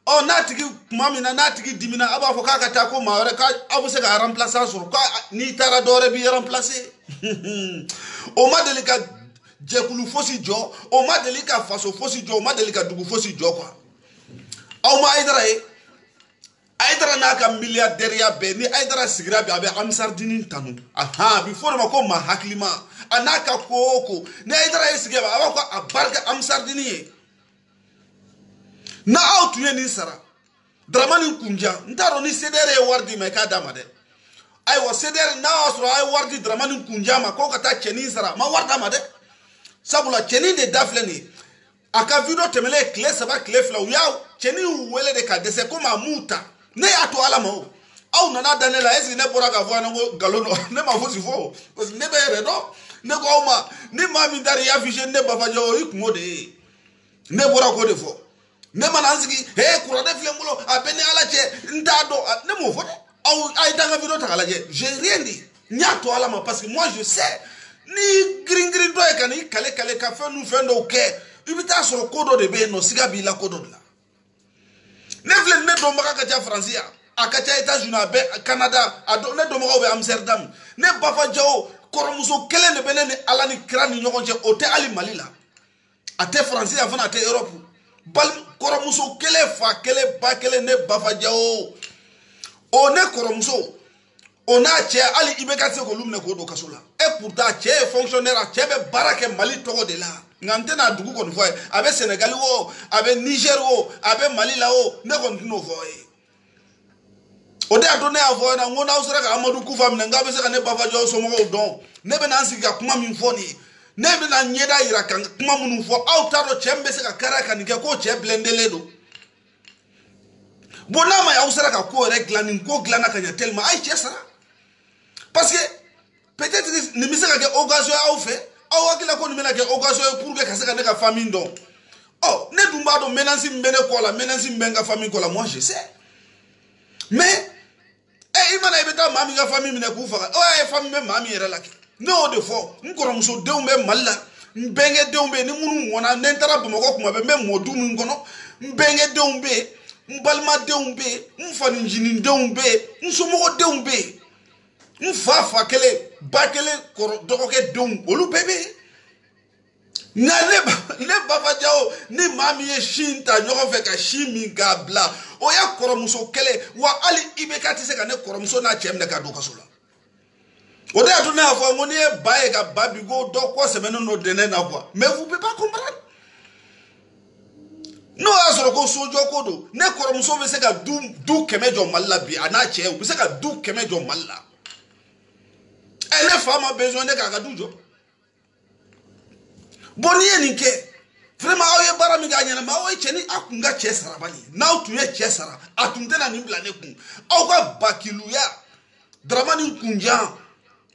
ɔ n'a tigi tuma min na n'a tigi dimina a b'a fɔ k'a ka taa ko maa wɛrɛ k'a bɛ se ka remplacer sɔrɔ k'a n'i taara dɔ wɛrɛ b'i remplacer o ma deli ka jɛkulu fosi jɔ o ma deli ka faso fosi jɔ o ma deli ka dugu fosi jɔ quoi. Aw ma ayidara ye ayidara n'a ka miliyardɛriya bɛɛ ni ayidara sigira bi a bɛ amisardini tanu ahan a bɛ fɔ o de ma ko maa hakilima a n'a ka ko o ko ni ayidara ye sigi a b'a fɔ ko a barika amisardini ye na aw tun ye nin sara. Daramani kunjan n t'a dɔn ni cdr ye wari di ma i k'a d'a ma dɛ ayiwa cdr n'a y'a sɔrɔ a ye wari di daramani kunjan ma. K'o ka taa cɛnin sara ma wari d'a ma dɛ sabula cɛnin de da filɛ nin ye a ka video tɛmɛlen tile saba tile fila u y'a cɛnin wele de ka dɛsɛ komi a m'u ta ne y'a to ala ma o aw nana da ne la est ce que ne bɔra k'a fɔ a ɲɛna ko nkalon don ne ma fosi fɔ o parce que ne bɛ yɛrɛ dɔn ne ko aw ma ni maa min taara i affiché ne bafajɛ o y'i kungo de ye ne bɔra k'o de fɔ ne mana n sigi ee kuranɛ filɛ n bɛ ni ala cɛ n a- j'ai rien dit. Ma parce que moi je sais. Ni girin girin dɔ n'i kale kale ka fɛn nu fɛn dɔw kɛ i bɛ de bɛ yen la de la. Ne filɛ ne dɔnbaga ka a bɛ canada a dɔn ne dɔnbagaw amsterdam. Ne bafajaw kɔrɔmuso kelen de bɛ ne ni ala ni kira ni ɲɔgɔn a tɛ faransi europe. Bali kɔrɔmuso kelen fa kelen ba kelen ne bafajaw o. Ne kɔrɔmuso o n'a cɛ hali i bɛ ka se k'olu minɛ k'o don kaso la. E pourtant cɛ ye fonctionnaire a cɛ bɛ baara kɛ mali tɔgɔ de la. Nka n tɛna dugu kɔni fɔ a ye. A bɛ senegali o a bɛ niger o a bɛ mali la o ne kɔni tɛn'o fɔ aw ye. O de y'a to ne y'a fɔ aw ɲɛna n ko n'aw sera ka amadu kufa minɛ n k'a bɛ se ka ne bafajɔ somɔgɔw dɔn. Ne bɛ na n sigi ka kuma min fɔ nin ye ne bɛ na ɲɛda yira ka kuma minnu fɔ aw t'a dɔn cɛ bɛ se ka kariya ka nin k'o cɛ bilendelen don bon n'a ma ɲɛ aw sera ka ko yɛrɛ dilan nin ko dilanna ka ɲɛ tellement a ye cɛ sara. Parce que peut-être nin bɛ se ka kɛ occasion ye aw fɛ aw hakili ko nin bɛna kɛ occasion ye pour que ka se ka ne ka famille dɔn ɔ ne dun b'a dɔn menace min bɛ ne kɔ la menace min bɛ n ka famille kɔ la moi je sais mais ɛ i mana i bɛ taa maa min ka famille minɛ k'u faga o y'a ye famille bɛ maa min yɛrɛ la kɛ ne y'o de fɔ n kɔrɔmuso denw bɛ mali la n bɛnkɛ denw bɛ yen ni minnu mɔna ni n taara bamakɔ kuma bɛɛ n bɛ mɔ du min kɔnɔ n bɛnkɛ denw bɛ yen n balimadenw bɛ yen n faninjini denw bɛ yen n somɔgɔ denw bɛ yen n fa fa kelen ba kelen kɔrɔ dɔgɔkɛ denw olu bɛɛ bɛ yen. Nka ne ba ne bafajawo ni maa min ye sin ta ɲɔgɔn fɛ ka sin min k'a bila o ye kɔrɔmuso kelen wa hali i bɛ k'a tɛ se ka ne kɔrɔmuso n'a cɛ minɛ k'a don kaso la o de y'a to ne y'a fɔ n ko n'i ye ba ye ka ba bi ko dɔ kɔ sɛbɛnnen don dɛnɛ na quoi mais vous pouvez pas comprendre n'o y'a sɔrɔ ko sojɔ ko don ne kɔrɔmuso se ka du du kɛmɛ jɔ bi a n'a cɛ se ka du kɛmɛ jɔ mali la ɛ ne fa ma besoin ne k'a ka du jɔ bon n'i ye nin kɛ vraiment aw ye baara min kɛ a ɲɛna aw ye cɛ sara bali n'aw tun ye cɛ sara a tun tɛna nin bila ne kun aw ka bakiluya kunjan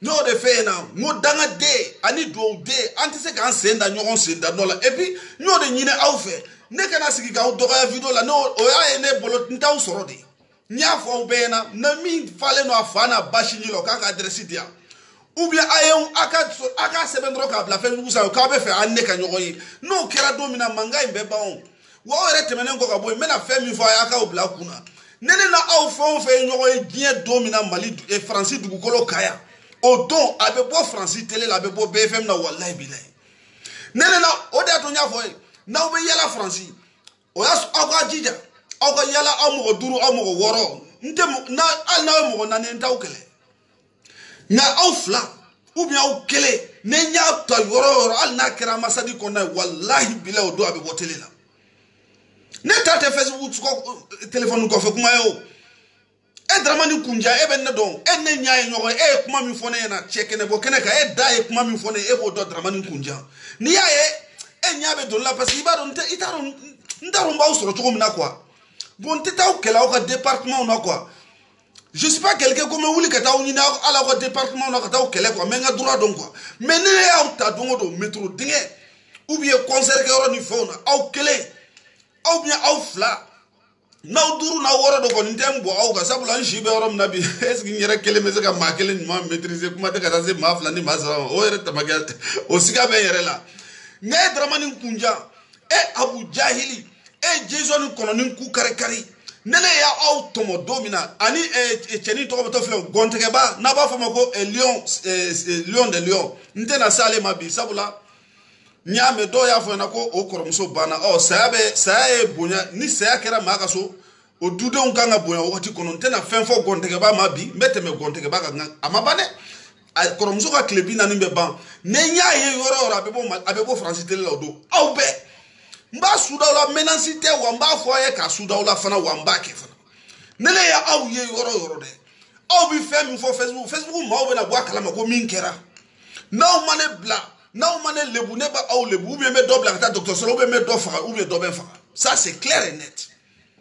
n y'o de fɛ yen na n ko dangaden ani dugawuden an tɛ se k'an sen da ɲɔgɔn sen da dɔ la. Et puis n y'o de ɲini aw fɛ ne kana sigi k'aw dɔgɔya video la n'o o y'a ye ne bolo n t'aw sɔrɔ de. N y'a fɔ aw bɛɛ ɲɛna na min falen don a fa n'a ba sinji la o k'a ka adresse di yan. Ou bien a ye a ka a ka sɛbɛn dɔrɔn k'a bila fɛn sanfɛ k'a bɛ fɛ an ne ka ɲɔgɔn ye. N'o kɛra don min na mankan in bɛ ban o. Wa aw yɛrɛ tɛmɛnen kɔ ka bɔ yen n bɛna fɛn min fɔ a ye a k'aw bila kun na ne ne na aw fɛn o fɛn ye ɲɔgɔn ye diɲɛ don min na mali faransi dugukolo kan yan o don a bɛ bɔ faransi tele la a bɛ bɔ bfm na walayi bilayi ne ne na o de y'a to n y'a fɔ ye n'aw bɛ yala faransi o y'a aw ka jija aw ka yala aw mɔgɔ duuru aw mɔgɔ wɔɔrɔ n tɛ na hali n'aw ye mɔgɔ naani n t'aw kɛlɛ nka aw fila ou bien aw kelen ni n y'a ta yɔrɔ o yɔrɔ hali n'a kɛra ambasadi kɔnɔna ye walahi bilayi o don a bɛ bɔ tele la ne ta tɛ facebook telefɔni kɔfɛ kuma ye o e daramani kunja e bɛ ne e ne ɲɛ ye ɲɔgɔn e kuma min fɔ ne ɲɛna cɛ kɛnɛ bɔ kɛnɛ e da ye kuma min fɔ ne ye e b'o kunja n'i y'a ye e don la parce que i b'a dɔn i t'a dɔn n t'a dɔn n b'aw na quoi bon n tɛ taa aw kɛlɛ aw ka département na quoi je suis pas quelqu'un ko n bɛ wuli ka taa aw ɲini hali aw ka département na ka taa aw kɛlɛ quoi droit mais ne y'aw ta don o métro dingɛ ou bien concert kɛyɔrɔ ni fɛnw na aw kelen bien aw fila n'aw duuru n'aw wɔɔrɔ dɔ kɔni tɛ n bɔ aw kan sabula n si bɛ yɔrɔ min na bi que n yɛrɛ kelen bɛ se ka maa kelen ɲuman maîtriser kuma tɛ ka taa se maa fila ni maa saba ma o yɛrɛ tamakɛ o siga bɛ n yɛrɛ la. Nka e daramani kunjan e abu jahili e jesu ni kɔnɔni ku kari kari ne ne y'aw tɔmɔ don min na ani cɛnin tɔgɔ bɛ to filɛ gɔntigɛba n'a b'a fɔ a ma ko lion lion de lion n tɛna se ale ma bi sabula n y'a mɛn dɔw y'a fɔ ko o kɔrɔmuso banna ɔ saya bɛ saya ye ni saya kɛra maa ka so o dudenw kan ka bonya. Wagati kɔnɔ n tɛna fɛn fɔ ma bi n bɛ tɛmɛ gɔntigɛba kan nka a ma ban dɛ a ka tile bi naani bɛ ban. Ni n ye yɔrɔ o yɔrɔ a bɛ bɔ a bɛ tele la o don aw sudaw la mɛnansi tɛ wa n b'a ye k'a sudaw la fana wa n b'a fana. Ne ne ye aw ye yɔrɔ o yɔrɔ dɛ aw bɛ fɛn min fɔ facebook facebook maaw bɛna bɔ a kalama ko min kɛra n'aw ma ne n'aw ma ne lebu ne b'a aw lebu ou bien n bɛ dɔ bila ka taa dɔgɔtɔrɔso la ou bien n bɛ dɔ faga ou bien dɔ bɛ n faga. Ça c'est clair et net.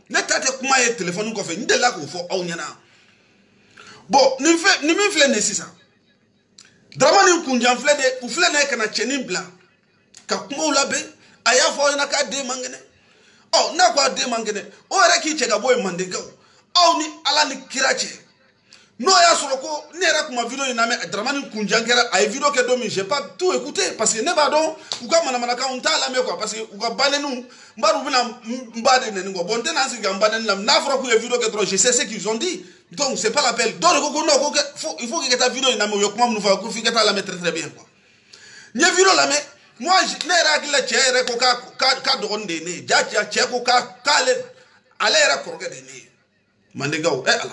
Ne ta tɛ kuma ye telefɔni kɔfɛ n delila k'o fɔ aw ɲɛna bon nin fɛn nin min filɛ nin ye sisan daramani kunjan filɛ de u filɛ nin ye ka na cɛnin bila ka kumaw labɛn a y'a fɔ aw ɲɛna k'a den man kɛnɛ ɔ n'a ko a den man kɛnɛ o yɛrɛ k'i cɛ ka bɔ yen mandenkaw aw ni ala ni kira cɛ n'o y'a sɔrɔ ko ne yɛrɛ kun ma video in lamɛn daramani kunjan kɛra a ye video kɛ don min j'ai pas tout écouté parce que ne b'a dɔn u ka manamanakanw n t'a lamɛn quoi parce que u ka banenniw n b'a dɔn u bon n tɛna n sigi ka n banenni lamɛn n'a video kɛ dɔrɔn je sais ce qu'ils ont dit. Donc c'est pas la peine dɔw de non il faut k'i ka taa video in lamɛn u ye kuma minnu fɔ ko f'i ka taa lamɛn très très bien quoi. N ye lamɛn moi ne yɛrɛ hakili la cɛ yɛrɛ ko k'a k'a dɔgɔnin de ye ne ye ja cɛ ko k'a k'ale ale yɛrɛ kɔrɔkɛ de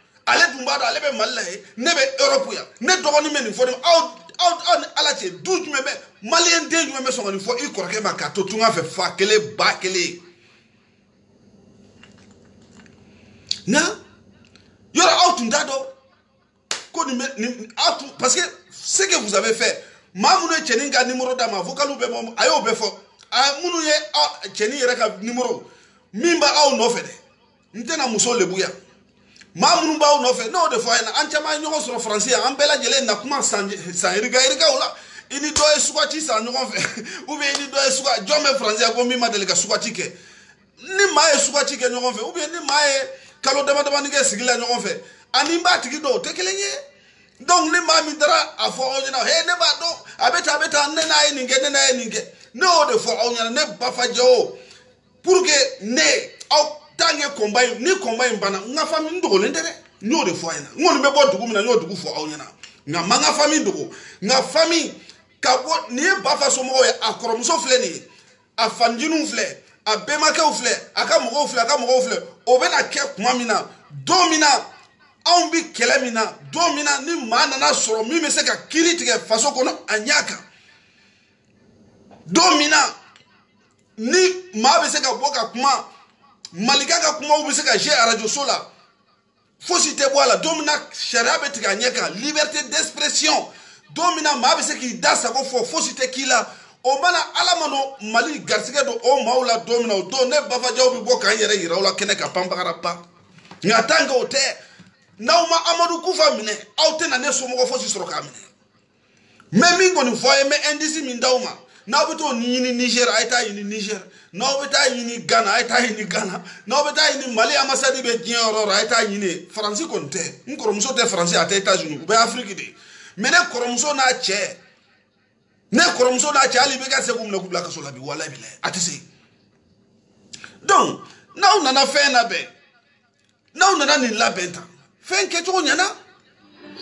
ale dun b'a dɔn ale bɛ mali la ye ne bɛ europe yan. Ne dɔgɔnin ne aw aw ni ala cɛ du i kɔrɔkɛ ma k'a to tunga fɛ fa kelen ba kelen. Yɔrɔ aw tun t'a dɔn parce que ce que vous avez fait maa minnu ye cɛnin ka d'a ma bɛ bɔ a a minnu ye cɛnin yɛrɛ ka maa minnu b'aw nɔfɛ n'o de fɔ a ɲɛna an caman ye ɲɔgɔn sɔrɔ faransi yan an bɛɛ lajɛlen na kuma san san yirika yirikaw la i ni dɔ ye sugati san ɲɔgɔn fɛ ubiyɛn i ni dɔ ye suga jɔn bɛ faransi yan ko min ma deli ka sugati kɛ ni maa ye sugati kɛ ɲɔgɔn fɛ ubiyɛn ni maa ye kalo dama damani kɛ sigi la ɲɔgɔn fɛ ani n b'a tigi dɔn o tɛ kelen ye donc ni maa min taara a fɔ aw ɲɛna he ne b'a dɔn a bɛ tan a bɛ tan ne n'a ye nin kɛ ne n'a ye nin kɛ ne y'o de fɔ aw ɲɛna ne bafajɛ o pour que ne. Aw tant que combat in ni combat in banna n ka famille n dogolen tɛ dɛ n y'o de fɔ a ɲɛna n kɔni bɛ bɔ dugu min na n y'o dugu fɔ aw ɲɛna nka n ma n ka famille dogo n ka famille ka bɔ nin ye ba fa somɔgɔw ye a kɔrɔmuso filɛ nin ye a fanjiniw filɛ a bɛnbakɛw filɛ a ka mɔgɔw filɛ a ka mɔgɔw filɛ o bɛna kɛ kuma min na don min na anw bi kɛlɛ min na don min na ni maa nana sɔrɔ min bɛ se ka kiiri tigɛ faso kɔnɔ a ɲɛ kan. Don min na ni maa bɛ se ka bɔ ka kuma malika ka kumaw bɛ se ka je arajo so la fosi tɛ bɔ a la don min na sariya bɛ tigɛ a ɲɛ kan liberté d'expression. Don min na maa bɛ se k'i da sago fɔ fosi tɛ k'i la o mana ala ma nɔ mali garisigɛ don o maaw la don min na o don ne bafajaw bɛ bɔ k'an yɛrɛ yira aw la kɛnɛ kan panpagara pan nka tant que o tɛ n'aw ma amadu kufa minɛ aw tɛna ne somɔgɔ fosi sɔrɔ k'a minɛ n bɛ min kɔni fɔ a ye n bɛ indisi min d'aw ma n'aw bɛ t'o ɲini niger a ye taa ɲini niger. N'aw bɛ taa ɲini ghana a ye taa ɲini ghana. N'aw bɛ taa ɲini mali ambassade bɛ diɲɛ yɔrɔ yɔrɔ a ye taa ɲini yen faransi kɔni tɛ n kɔrɔmuso tɛ faransi a tɛ etats-unis u bɛ afiriki de mɛ ne kɔrɔmuso n'a cɛ ne kɔrɔmuso n'a cɛ hali i bɛ ka se k'u minɛ k'u bila kaso la bi walayi bi layɛ a tɛ se donc n'aw nana fɛn labɛn n'aw nana nin labɛn tan fɛn kɛcogo ɲɛna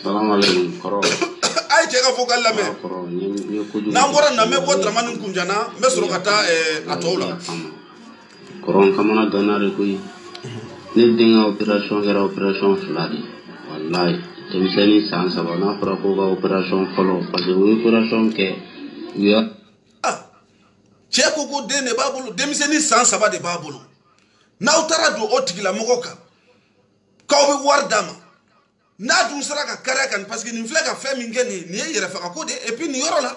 salamaleykum kɔrɔ a ye cɛ ka fɔ ka lamɛn. N'an bɔra na n bɛ bɔ daramani kunjana n bɛ sɔrɔ ka taa a tɔw la. Kɔrɔn kamana ganna de koyi. Ne den ka opération kɛra opération fila de walayi denmisɛnnin san saba n'a fɔra ko ka opération fɔlɔ parce que o ye opération kɛ u y'a Ah, cɛ ko ko den de b'a bolo denmisɛnnin san saba de b'a bolo. N'aw taara don o tigilamɔgɔ kan k'aw bɛ wari d'a ma n'a sera ka parce que nin filɛ ka fɛn min kɛ nin nin ye yɛrɛfagako de et puis nin yɔrɔ la.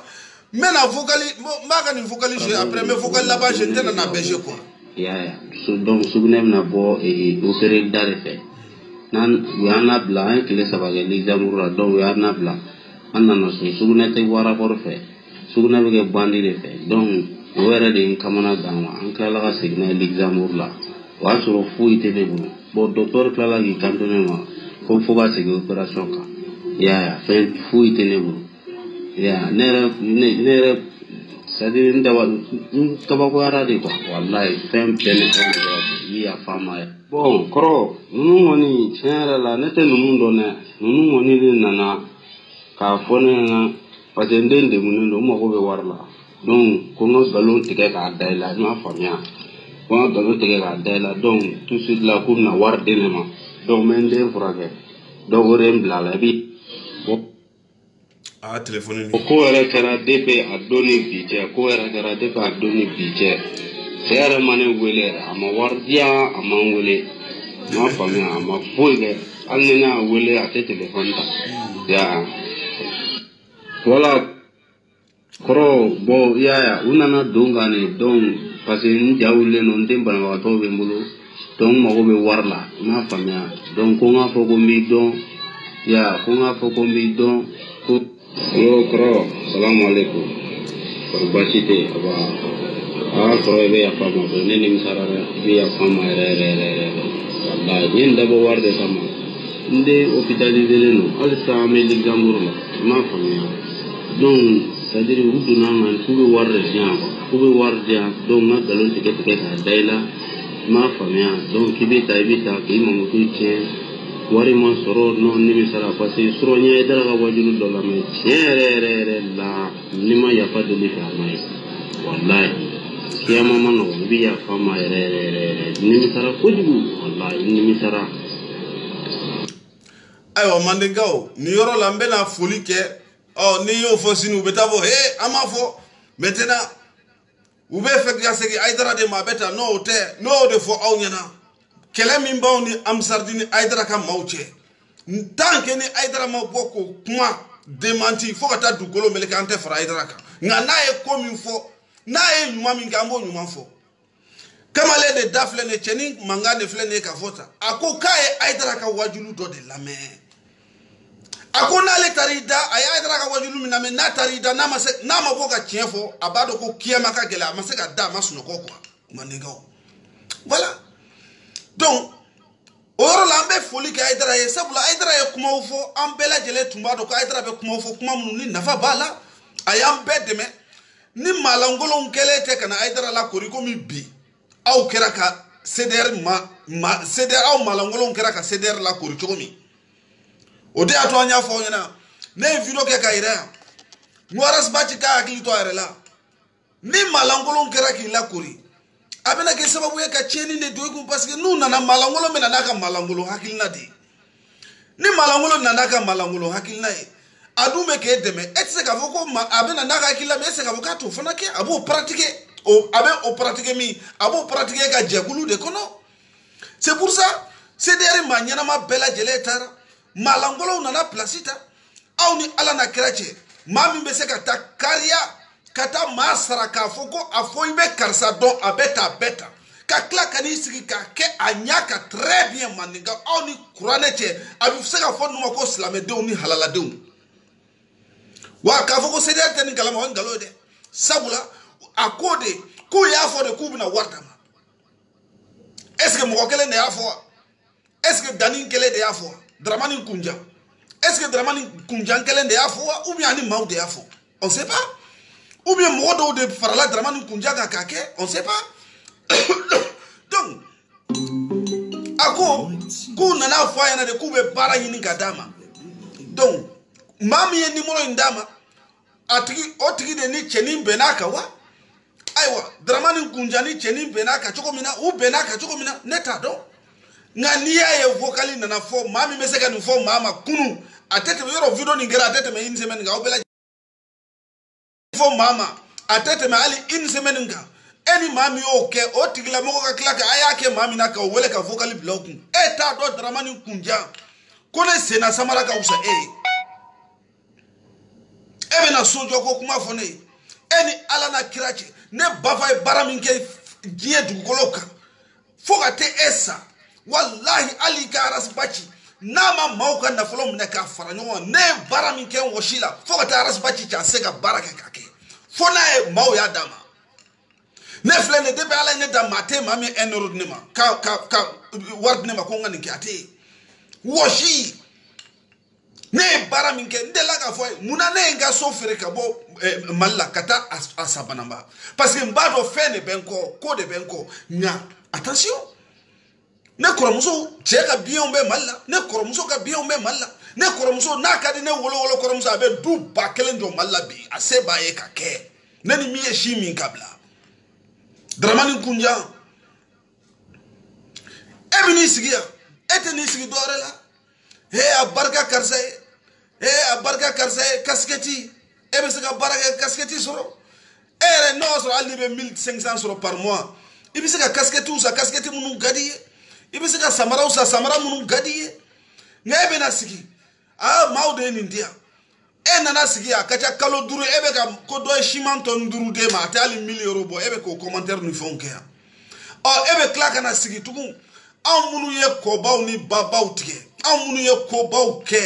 N bɛ na vocali n b'a vocali jouer après n bɛ vocali laban jouer n tɛna na bɛɛ quoi. I y'a. Ye donc sugunɛ bɛna bɔ opéré n'an y'an labila an nana so sugunɛ tɛ bɔ rapport fɛ bandi donc de l'examen bon docteur ne ko fo ka segin opération kan i y'a ye fɛn foyi tɛ ne bolo i y'a ne yɛrɛ ne yɛrɛ dire n daba n kabakoyara de quoi walayi fɛn bɛɛ ne fɛn bɛɛ i yafa n ma ye bon kɔrɔ ninnu kɔni tiɲɛ yɛrɛ la ne tɛ ninnu dɔn dɛ ninnu kɔni de nana k'a fɔ ne ɲɛna parce que n den degunnen don n mago bɛ wari la. Donc ko n ka nkalon tigɛ k'a da i la i m'a faamuya ko n ka nkalon tigɛ k'a da i la donc tout de suite la k'u bɛna wari di ne ma n bɛ n den furakɛ donc wɛrɛ n bila a la i bi a telefoni o ko yɛrɛ kɛra depi a don ni bi cɛ ko yɛrɛ kɛra depi a don ni bi cɛ cɛ yɛrɛ ma ne wele a ma wari di yan a ma n wele n m'a faamuya a ma foyi kɛ hali ni ne y'a wele a tɛ telefɔni ta ya. Wala kɔrɔ bɔn i y'a. Ye u nana don kan ne donc parce que n ja wulilen don n den banabagatɔw bɛ n bolo donc n mago bɛ wari la i m'a faamuya donc ko n k'a fɔ ko n b'i dɔn ya ko n k'a fɔ ko n b'i dɔn ko alo kɔrɔ salamu aleykum kɔrɔ baasi tɛ yen aba aa kɔrɔ i bɛ yafa n ma dɔrɔn ne nimisara dɛ i bɛ yafa n ma yɛrɛ yɛrɛ yɛrɛ yɛrɛ walayi n ye nin dabɔ wari de kama n den hospitaliselen don halisa an bɛ luxembourg la i m'a faamuya donc c'est à dire u donna an kan k'u bɛ wari de di yan k'u bɛ wari di yan n ka tigɛ tigɛ k'a da i la i m'a faamuya k'i bɛ ta i bɛ ta k'i mamuto tiɲɛ wari ma sɔrɔ non nimisara parce que surɔ ɲɛ i taara ka wajulu dɔ lamɛn tiɲɛ yɛrɛ yɛrɛ yɛrɛ la n'i ma yafa deli fɛ a ma ye walayi kiyama ma nɔgɔn i bɛ yafa ma yɛrɛ yɛrɛ yɛrɛ yɛrɛ nimisara kojugu walayi nimisara ayiwa mandenkaw nin yɔrɔ la n bɛna foli kɛ ɔ ni y'o fɔ sini u bɛ taa fɔ he an m'a fɔ maintenant u bɛ fɛ ka segin de ma n'o tɛ n'o de fɔ aw ɲɛna kɛlɛ min b'aw ni amisaridi ni ayidara ka maaw cɛ que ni ayidara ma bɔ k'o kuma demanti fo ka taa dugukolo meleke an tɛ fara ayidara kan n'a ye ko min fɔ n'a ye ɲuman min kɛ an b'o ɲuman fɔ kamalen de da filɛ nin ye de filɛ ka fɔ tan a ko k'a ye ayidara ka wajulu dɔ de lamɛn a ko n'ale taara i da a ye ayidara ka wajulu min n'a taara i da n'a ma se n'a ma bɔ ka tiɲɛ fɔ a b'a dɔn ko kiyama ka gɛlɛn a ma se ka da a ma sunɔgɔ kuwa mandenkaw voilà. Donc o yɔrɔ la an bɛ foli kɛ ayidara ye sabula ayidara ye kumaw fɔ an bɛɛ lajɛlen tun b'a dɔn ko ayidara bɛ kumaw fɔ kuma minnu ni nafa b'a la a y'an bɛɛ dɛmɛ ni maalankolonw kɛlen tɛ ka na ayidara la kori komi bi aw kɛra ka cdr ma ma cdr aw maalankolonw kɛra ka cdr la kori cogo min ode ato anya fo nyina. Ne video ke ka ira ngwaras bachi ka akili to arela ni malangolon kera ki la kori abena ke sababu ye ka tieni le do kun parce que nous nana malangolo mena na ka malangolo hakili na de ni malangolo nana ka malangolo hakili na ye. Adu me ke deme. Et se ka foko ma abena na ka hakili la ka foko to fana ke abo pratiquer o abe mi abo pratiquer ka jekulu de kono. C'est pour ça c'est derrière ma nyana ma bela jele tara. Taara maalankolonw nana pilasi ta aw ni ala na kira cɛ maa min bɛ se ka taa kariya ka taa maa sara k'a fɔ ko a fɔ i bɛ karisa dɔn a bɛ ta a ta ka tila ka n'i sigi k'a kɛ a ɲa ka très bien mandenka aw ni kuranɛ cɛ a bɛ se ka fɔ ninnu ma ko silamɛdenw ni halaladenw wa k'a fɔ ko CDR tɛ nin kalama o ye nkalon ye dɛ sabula a ko de k'u y'a fɔ de k'u bɛna wari ma. Est ce que mɔgɔ kelen de y'a fɔ wa est ce que dani kelen de y'a fɔ wa Dramani Kunjan est ce que Dramani Kunjan kelen de y'a fɔ ou bien ani maaw de y'a fɔ on sait pas. Ou bien de farala Dramani Kunjan kan k'a kɛ on sait pas. Donc a ko k'u nana de k'u bɛ baara donc in d'a ma wa ayiwa Dramani Kunjan ni cɛnin bɛnn'a kan cogo min na u bɛnn'a kan nka n'i y'a ye vokali nana fɔ maa min bɛ se ka nin fɔ maa ma kunu. A tɛ tɛmɛ yɔrɔ video nin kɛra a tɛ tɛmɛ une semaine kan aw bɛɛ lajɛlen fɔ maa ma a tɛ tɛmɛ hali une semaine kan e ni maa min y'o kɛ o tigilamɔgɔ ka tila ka a y'a kɛ maa min na k'o wele ka vokali bila o kun e t'a dɔn Dramani Kunjan ko ne senna samara ka wusa e ye e bɛna sojɔ ko kuma fɔ ne ye e ni ala na kira cɛ ne bafa ye baara min kɛ diɲɛ dugukolo kan fo ka tɛ e sa walahi hali ka arasibaci n'a ma maaw ka nafolo minɛ k'a fara ɲɔgɔn kan ne ye baara min kɛ wɔsi la fo ka taa arasibaci cɛ a se ka baara kɛ k'a kɛ fo n'a ye maaw y'a d'a ma ne filɛ nin ye depuis ala ye ne da maa tɛ maa min un euro di ne ma. Ka ka ka wari di ne ma ko n ka nin kɛ a tɛ ye wɔsi ne ye baara min kɛ n delila k'a fɔ ye munna ne ye n ka so feere ka bɔ mali la ka taa a sabananba parce que n b'a dɔn fɛn de bɛ n kɔ ko de bɛ n kɔ nka attention ne kɔrɔmuso cɛ ka biyɛnw bɛ ne kɔrɔmuso ka biyɛnw bɛ mali ne kɔrɔmuso n'a ka di ne wolowolo kɔrɔmuso a bɛ du ba kelen jɔ mali la bi. A se b'a ye ka kɛ ne ni min ye si min ka bila Kunjan e n'i e tɛ n'i sigi dɔwɛrɛ la. He a barika karisa ye. He a barika karisa ye kasikɛti e bɛ se ka baara kɛ e n'o y'a mille cinq cent sɔrɔ par mois. I bɛ se ka kasikɛtiw san i bɛ se ka samaraw san samara minnu ka di i ye. Nka e bɛna sigi. Aa maaw de ye nin di yan e nana sigi a ka ca kalo duuru e bɛ ka ko dɔ ye siman tɔni duuru d'e ma a tɛ hali miliyɔrɔ bɔ e bɛ k'o kɔmantɛri ni fɛnw kɛ yan ɔ e bɛ tila ka na sigi tugun anw minnu ye kɔbaw ni babaw tigɛ anw minnu ye kobaw kɛ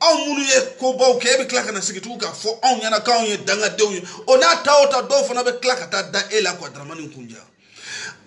anw minnu ye kobaw kɛ e bɛ tila ka na sigi tugun k'a fɔ anw ɲɛna k'anw ye dangadenw ye. O n'a ta o ta dɔw fana bɛ tila ka taa da e la kuwa daramani kunja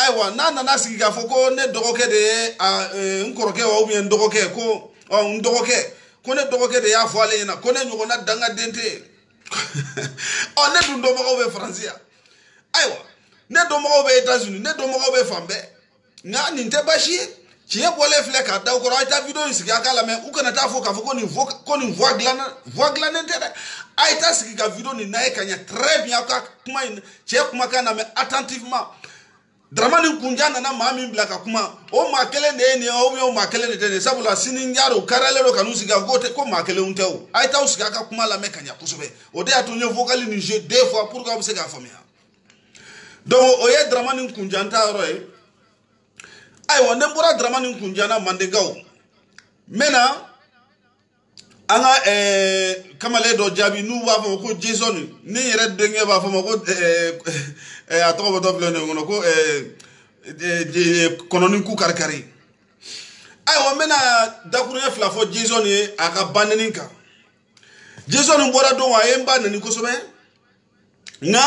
ayiwa n'a nana sigi k'a fɔ ko ne dɔgɔkɛ de ye a n kɔrɔkɛ wa ubiyɛn n dɔgɔkɛ ko ɔ n dɔgɔkɛ ko ne dɔgɔkɛ de y'a fɔ ale ɲɛna ko ne ɲɔgɔnna dangaden tɛ yen ɔ ne dun dɔnbagaw bɛ faransi yan ayiwa ne dɔnbagaw bɛ etats-unis ne dɔnbagaw bɛ fan bɛɛ nka nin tɛ baasi ye tiɲɛ bɔlen filɛ k'a da u kɔrɔ a ye taa video in sigi a k'a lamɛn u kana taa fɔ k'a fɔ ko nin vo ko nin voix dilanna voix dilannen tɛ dɛ a ye taa sigi ka video nin n'a ye ka ɲɛ très bien aw ka kuma in cɛ kumakan na mɛ attentivement daramani kunja nana maa min bila ka kuma. O maa kelen de ye nin ye o maa kelen de tɛ nin ye. Sabula sini y'a u kariyalen don ka n'u sigi a ko ko maa kelenw tɛ o. A ye taa u sigi a ka kuma lamɛn ka ɲɛ kosɛbɛ. O de y'a to n ye vocal nin jouer deux fois pour que aw bɛ se k'a faamuya. Donc o ye daramani kunjan ta yɔrɔ ye. Ayiwa ne bɔra daramani kunjan na mandenkaw n bɛna an ka ɛɛ kamalen dɔ jaabi n'u b'a fɔ ma ko jason ne yɛrɛ denkɛ b'a fɔ ma ko ɛɛ ɛɛ a tɔgɔ bɛ dɔ filɛ nin kɔnɔ ko ɛɛ kɔnɔni ku kari-kari. Ayiwa n bɛna dakuruɲɛ fila fɔ jason ye a ka ba nɛni kan jason bɔra don a ye n ba nɛni kosɛbɛ nka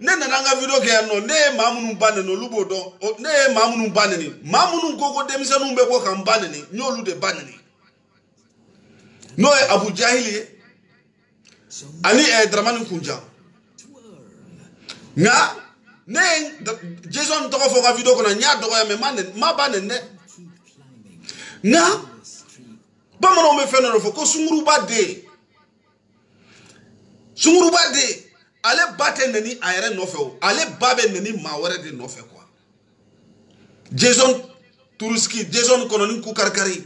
ne nana an ka video kɛ yan nɔ ne ye maa minnu ba nɛni olu b'o dɔn ne ye maa minnu ba nɛni maa minnu ko ko denmisɛnninw bɛ bɔ ka n ba nɛni n y'olu de ba nɛni n'o ye abu jahili ye ani eh, daramani kunja nka ne jason tɔgɔ fɔ n ka video kɔnɔ n y'a dɔgɔya mɛ ma nɛni- ma ba nɛni dɛ nka bamananw bɛ fɛn dɔ de. Fɔ ko sunguruba den sunguruba den ale ba tɛ nɛni a yɛrɛ nɔfɛ o de nɔfɛ quoi jason turuski jason kɔnɔni ku karikari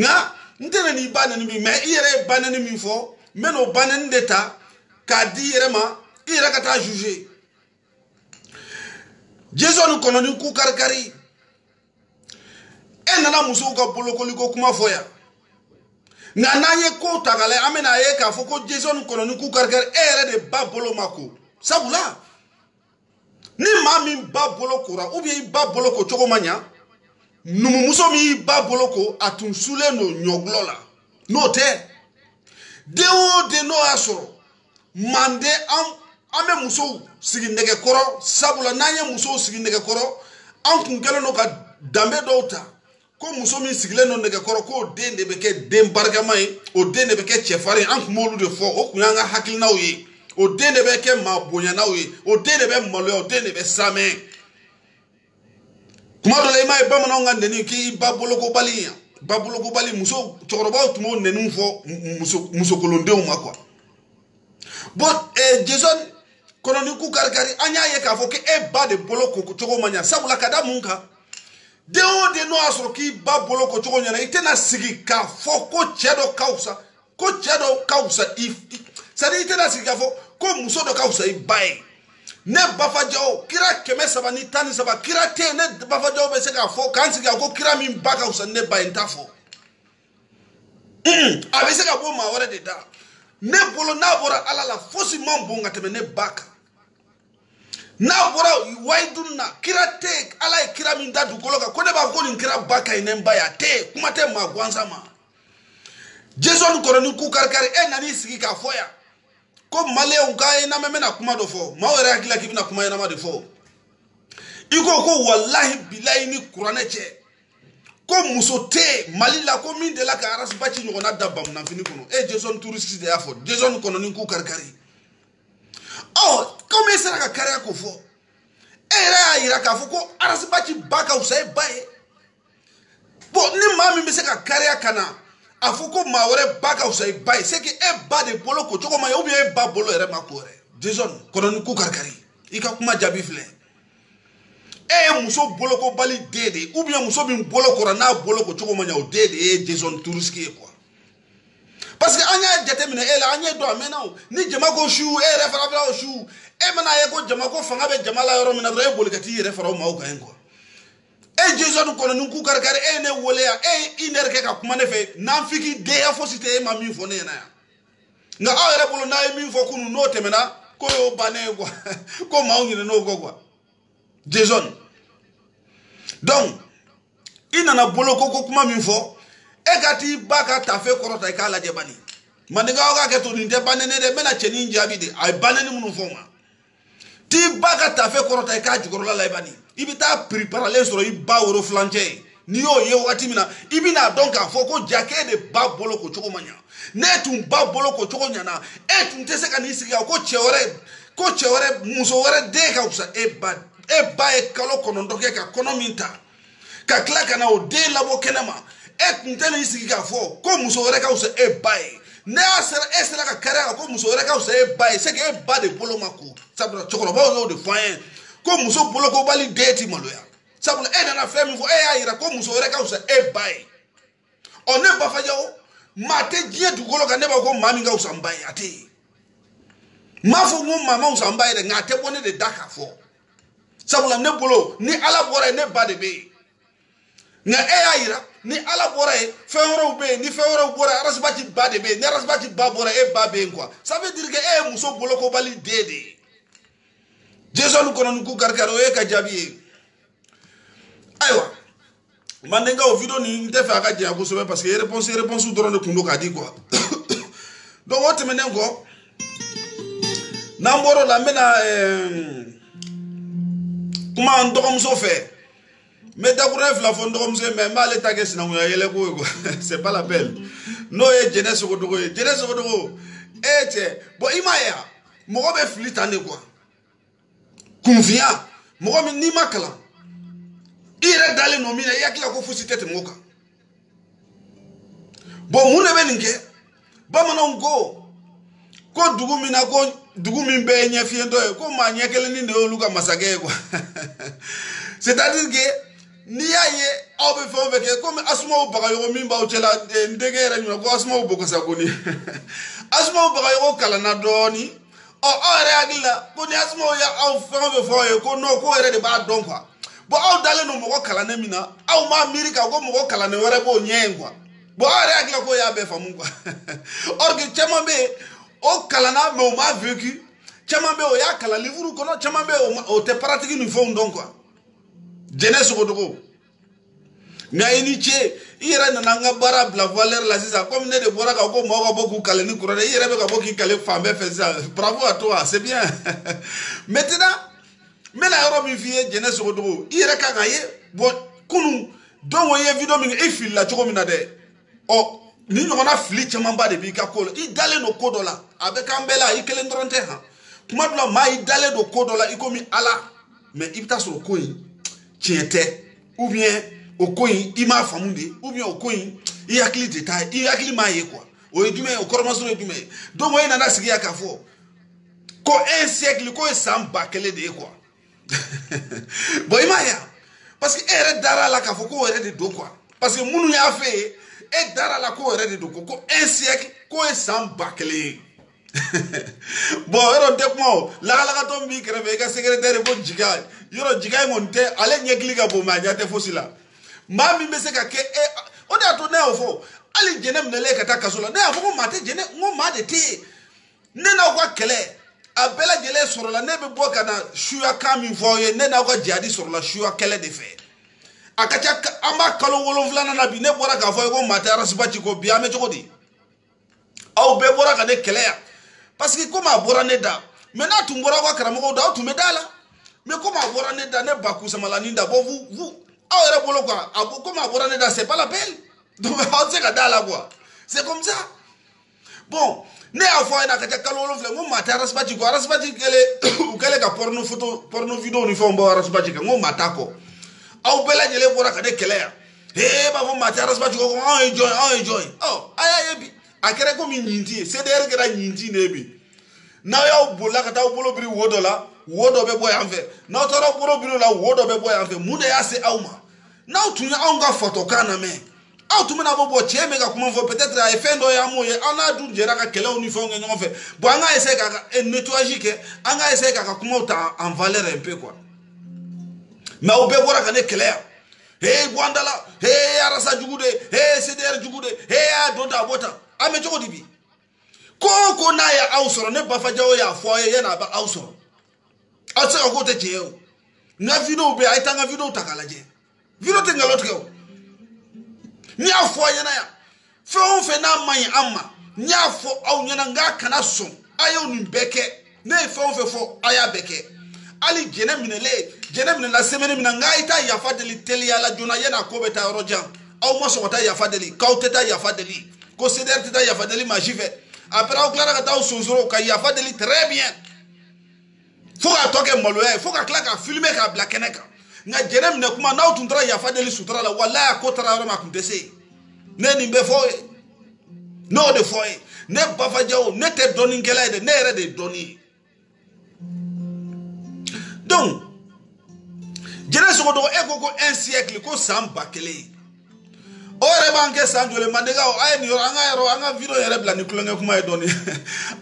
nga ntene ni banen mi mais iyere banen mi fo meno banen de ta ka di yere ma iyere ka ta juger jesu ni kɔnɔ e nana musow ka bolokoliko kuma fɔ yan nka n'an ye kow ta k'a lajɛ an k'a fɔ ko jesu ni kɔnɔ ni e yɛrɛ de ba bolo ma ko. Sabula ni maa min ba bolo kora i ba bolo ko cogo ma ɲa numumuso min y'i ba bolo ko a tun sulen don ɲɔgulɔ la. N'o tɛ den o den n'o y'a sɔrɔ manden an an bɛ musow sigi nɛgɛkɔrɔ sabula n'an ye musow sigi nɛgɛkɔrɔ an kun kɛlen don ka danbe dɔw ta. Ko muso min sigilen don nɛgɛkɔrɔ k'o den de bɛ kɛ den barikama ye. O den de bɛ kɛ cɛfarin an kun b'olu de fɔ. O kun y'an ka hakilinaw ye. O den de bɛ kɛ maa bonyanaw ye. O den de bɛ maloya. O den de bɛ saamɛ kuma dɔ la i m'a ye bamananw ka nɛni k'i ba bolokobali yan ba bolokobali muso cɛkɔrɔbaw tun b'o nɛniw fɔ muso musokolondenw ma kuwa bɔn eh, jason kɔnɔni ku karikari an y'a ye k'a fɔ k'e ba de bolo ko cogo ma ɲa sabula ka da mun kan den o den n'o y'a sɔrɔ k'i ba bolo ko cogo ɲɛna i tɛna sigi k'a fɔ ko cɛ dɔ ka fisa ko cɛ dɔ ka fisa i c'est à dire i tɛna sigi k'a fɔ ko muso dɔ ka fisa i ba ye ne bafajaw kira kɛmɛ saba ni tan ni saba kira tɛ yen ne bafajaw bɛ se k'a fɔ k'an sigi a ko kira min ba ka fisa ni ne ba ye n t'a fɔ a bɛ se ka bɔ maa wɛrɛ de da. Ne bolo n'a bɔra ala la fosi man bon ka tɛmɛ ne ba kan n'a bɔra wayidun na kira yen ala ye kira min da dugukolo kan ko ne b'a fɔ ko nin kira ba ka ɲi ne ba ye a tɛ kuma tɛ maa gansan ma. Jason kɔrɔni ku karikari e nan'i sigi k'a fɔ yan ko maliyɛnw k'a ye n'an bɛ kuma dɔ fɔ maaw yɛrɛ hakili la k'i kuma ɲɛnama de fɔ i ko ko walahi bilayi ni kuranɛ cɛ ko muso yen mali la ko min delila ka arasibaci ɲɔgɔnna da bamunafini kɔnɔ e jason turisi de y'a fɔ jason kɔnɔni ku karikari. Ɔ komi e sera ka kariya ko fɔ e yɛrɛ y'a yira k'a fɔ ko arasibaci ba ka fisa e ba ye ni maa min bɛ se ka kariya ka na a fɔ ko maa wɛrɛ ba ka fisa i ba ye c'est que e ba de bolo ko cogo ma ye ou bien e ba bolo yɛrɛ ma ko yɛrɛ jason kɔnɔni ku karikari i ka kuma jaabi filɛ e ye muso bolokobali den de ye ou bien muso min bolo kora n'a bolo ko cogo ma ɲa o den de ye jason turuski ye quoi. Parce que an y'a jateminɛ e la an ye dɔn a mɛnna o ni jama ko su e yɛrɛ fana fana o su e mana ye ko jama ko fanga bɛ jama la yɔrɔ min na dɔrɔn e boli ka t'i yɛrɛ fara o maaw kan yen quoi e jason kɔnɔ ni ku karikari e ye ne wele yan e ye ka kuma ne fɛ nanfiki deya fosi tɛ e ma min fɔ ne ɲɛna yan nka n'a ye min fɔ kunun n'o tɛmɛna ko y'o bannen ko maaw ɲinɛna o kɔ quoi. Jason donc i nana bolo ko kuma min fɔ e ka t'i ba tafe kɔrɔta i k'a lajɛ bani mandekaw ka kɛ to nin n de a ye banɛni minnu fɔ ma. T'i ba ka tafe kɔrɔta i k'a jukɔrɔla la i bani i bɛ taa piriparalen sɔrɔ i ba woro filancɛ ye n'i y'o ye wagati min na i bɛna dɔn k'a fɔ ko jake de ba bolo ko cogo ma ɲa ne tun ba bolo ko cogo ɲana e tun tɛ se ka n'i sigi yan ko cɛ wɛrɛ ko cɛ wɛrɛ muso wɛrɛ den ka fisa e ba e ba ye kalo kɔnɔntɔn kɛ ka kɔnɔ min ta ka tila ka na o den labɔ kɛnɛ ma e tun tɛ n'i sigi k'a fɔ ko muso wɛrɛ ka fisa e ba ye ne y'a sera e sera ka kari a kan ko muso wɛrɛ ka fisa e ba ye c'est que e ba de bolo ma ko sabula cɛkɔrɔbaw y'o de fɔ an ye ko muso bolokobali den ti maloya. Sabula e nana fɛn min fɔ e y'a yira ko muso wɛrɛ ka fisa e ba ye ɔ ne bafajawo maa tɛ diɲɛ dugukolo kan ne b'a fɔ ko maa min ka fisa n ba ye a tɛ yen n m'a fɔ ko maa ma fisa n ba ye dɛ nka a tɛ bɔ ne de da k'a fɔ sabula ne bolo ni ala bɔra yen ne ba de bɛ yen nka e y'a yira ni ala bɔra yen fɛn wɛrɛw bɛ yen ni fɛn wɛrɛw bɔra yen arasibati ba de bɛ yen ni arasibati ba bɔra e ba bɛ yen quoi ça veut dire que e ye muso bolokobali den de ye jason kɔnɔni ku karikari o ye ka jaabi ye ayiwa mandenkaw video nin n tɛ fɛ a ka janya kosɛbɛ parce que réponse réponse dɔrɔn de kun don k'a di quoi donc o tɛmɛnen kɔ n'an bɔr'o la n bɛna kuma n dɔgɔmuso fɛ n bɛ dakuruɲɛ fila fɔ n dɔgɔmuso ye mais n b'ale ta quoi. C'est pas la peine. N'o ye jɛnɛ sogodogo ye jɛnɛ sogodogo e cɛ min n'i ma kalan i yɛrɛ dalen don min na i hakili ko fosi tɛ tɛmɛ o kan bon mun de dugu min na ko dugu min bɛɛ kelen ni de quoi c'est à dire que n'i y'a ye aw bɛ fɛn o fɛn kɛ komi asumaw bagayogo min b'aw cɛla n denkɛ yɛrɛ ɲuman ko asumaw bɔgɔsa ko ni asumaw bagayogo kalanna dɔɔni ɔ aw yɛrɛ hakili la ko ni asumaw ye aw fɛn o fɛn fɔ aw ye ko non ko yɛrɛ de b'a dɔn quoi bon aw dalen don mɔgɔ kalannen min na aw m'a miiri k'a ko mɔgɔ kalannen wɛrɛ b'o ɲɛ yen quoi bon aw yɛrɛ hakili la k'o y'a bɛɛ faamu quoi or caman bɛ yen o kalanna mais o m'a vécu caman bɛ yen o y'a kalan livre kɔnɔ caman bɛ yen o tɛ paratigi ni fɛnw dɔn quoi jɛnɛ sogodogo nka i ni ce i yɛrɛ nana an ka baara bila valeur la sisan komi ne de bɔra ka ko mɔgɔw ka bɔ k'u kale ni kuranɛ i yɛrɛ bɛ ka bɔ k'i kale bɛɛ fɛ sisan bravo à toi c'est bien. Maintenant n bɛna yɔrɔ min f'i ye jɛnɛ sogodogo i yɛrɛ kan ka ye bɔn kunun dɔnku i ye video min kɛ i filila cogo min na dɛ ɔ ni ɲɔgɔnna fili de b'i ka ko la i dalen don ko dɔ la a bɛ k'an bɛɛ la i kelen dɔrɔn tɛ la la ala tiɲɛ tɛ ou bien o ko in i m'a faamu de ou bien o ko in i hakili de t'a i hakili m'a ye quoi. O ye jumɛn ye o ye jumɛn ye donc nana sigi yan k'a fɔ ko un siècle k'o ye san ba kelen de ye parce que e yɛrɛ dara la k'a fɔ k'o yɛrɛ de don quoi. Parce que y'a ye e dara la k'o yɛrɛ de don ko un siècle k'o ye san ba bon yɔrɔ tɛ kuma o lakalakatɔ min b'i kɛrɛfɛ i ka secrétaire ko jiga yɔrɔ jiga in kɔni tɛ ale ɲɛkili ka bon mɛ a ɲɛ tɛ fosi la. Maa min bɛ se ka kɛ e o de y'a to ne y'o fɔ hali jɛnɛ minɛlen ka taa kaso la ne y'a fɔ ko maa tɛ jɛnɛ n ko maa de tɛ yen ne n'aw ka kɛlɛ a bɛɛ lajɛlen sɔrɔla ne bɛ bɔ ka na suya kan min fɔ aw ye ne n'aw ka jihadi sɔrɔla suya kɛlɛ de fɛ. A ka ca an b'a kalo wolonfilanan na bi ne bɔra k'a fɔ ye ko maa tɛ arasiba ci ko bi an bɛ cogo di? Aw bɛɛ bɔra ka ne kɛlɛ yan parce que komi a bɔra ne da mɛ n'a tun bɔra aw ka karamɔgɔw da aw tun bɛ la ne da vous vous aw yɛrɛ bolo quoi? A komi a c'est pas la peine. Donc aw tɛ se la quoi. C'est comme ça. Bon ne y'a fɔ a ɲɛna a ka ca kalo wolonfila n ko maa porno photo porno video ni fɛnw bɔ arasibaci kan n ko maa t'a kɔ aw bɛɛ lajɛlen bɔra ka ne kɛlɛ tɛ a kɛra komi ɲinti cdr kɛra ɲinti de bi n'aw y'aw bolila ka taa aw bolo biri wo dɔ la wo dɔ bɛ bɔ yan fɛ n'aw taara aw bolo biri o la wo dɔ bɛ bɔ yan fɛ mun de y'a se aw ma n'aw tun ye anw ka fatɔkan lamɛn aw tun bɛna fɔ bɔn cɛ bɛ ka kuma fɔ peut-être a ye fɛn dɔ ye an m'o ye an n'a dun jɛra ka kɛlɛw ni fɛnw kɛ ɲɔgɔn fɛ bon an k'a essayer k'a ka eh, nettoyage kɛ an k'a essayer k'a ka kumaw ta en valeur un peu quoi. Mais aw bɛɛ bɔra ka ne kɛlɛ yan he gwandala he arasa jugu de he cdr jugu de he a dɔ ta a bɔ tan an bɛ cogo di bi ko o ko n'a ye aw sɔrɔ ne bafajawo y'a fɔ aw ye yan'a bɛ aw sɔrɔ aw tɛ se ka k'o tɛ tiɲɛ ye o n ka video bɛ yen a ye taa n ka video ta k'a lajɛ video tɛ nkalon tigɛ o n y'a. Fɔ aw ɲɛna yan fɛn o fɛn n'a ma ɲi an ma n y'a fɔ aw ɲɛna n k'a kana sɔn a y'o nin bɛɛ kɛ ne ye fɛn o fɛn fɔ a y'a bɛɛ kɛ hali jɛnɛ minɛlen jɛnɛ minɛla semaine min na n k'a ye taa yafa deli teliya la joona yan'a ko bɛ taa yɔrɔ jan aw ma sɔn ka taa yafa deli k'aw tɛ taa yafa deli ko cdr tɛ taa yafa deli maa si fɛ après aw tilara ka taa aw sonsoro ka yafa deli très bien. Fo k'a tɔ kɛ maloya ye fo ka tila k'a filmer k'a bila kɛnɛ kan nka jɛnɛ minɛ kuma yafa deli sutura la walayi a ko taara yɔrɔ min a tun tɛ se yen ne ne de fɔ ye ne bafajawo ne tɛ dɔnnikɛla ye dɛ ne yɛrɛ de ye donc jɛnɛ e ko ko un siècle ko san ba kelen o yɛrɛ b'an kɛ san joli mandekaw a ye nin an an ni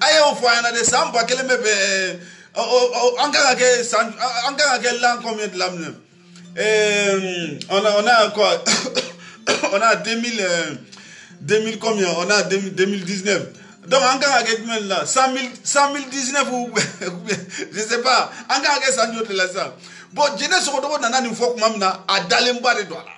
a ye o fɔ an de san ba kelen bɛ bɛn an kan ka kɛ san an kan combien de on a on a quoi on a 2000 euh, 2000 combien on a 2000 2019 donc an kan ka kɛ jumɛn de la 100 000 100 019 ou je sais pas an kan ka kɛ san de bon jɛnɛ sogodogo nana nin fɔ tuma min na a de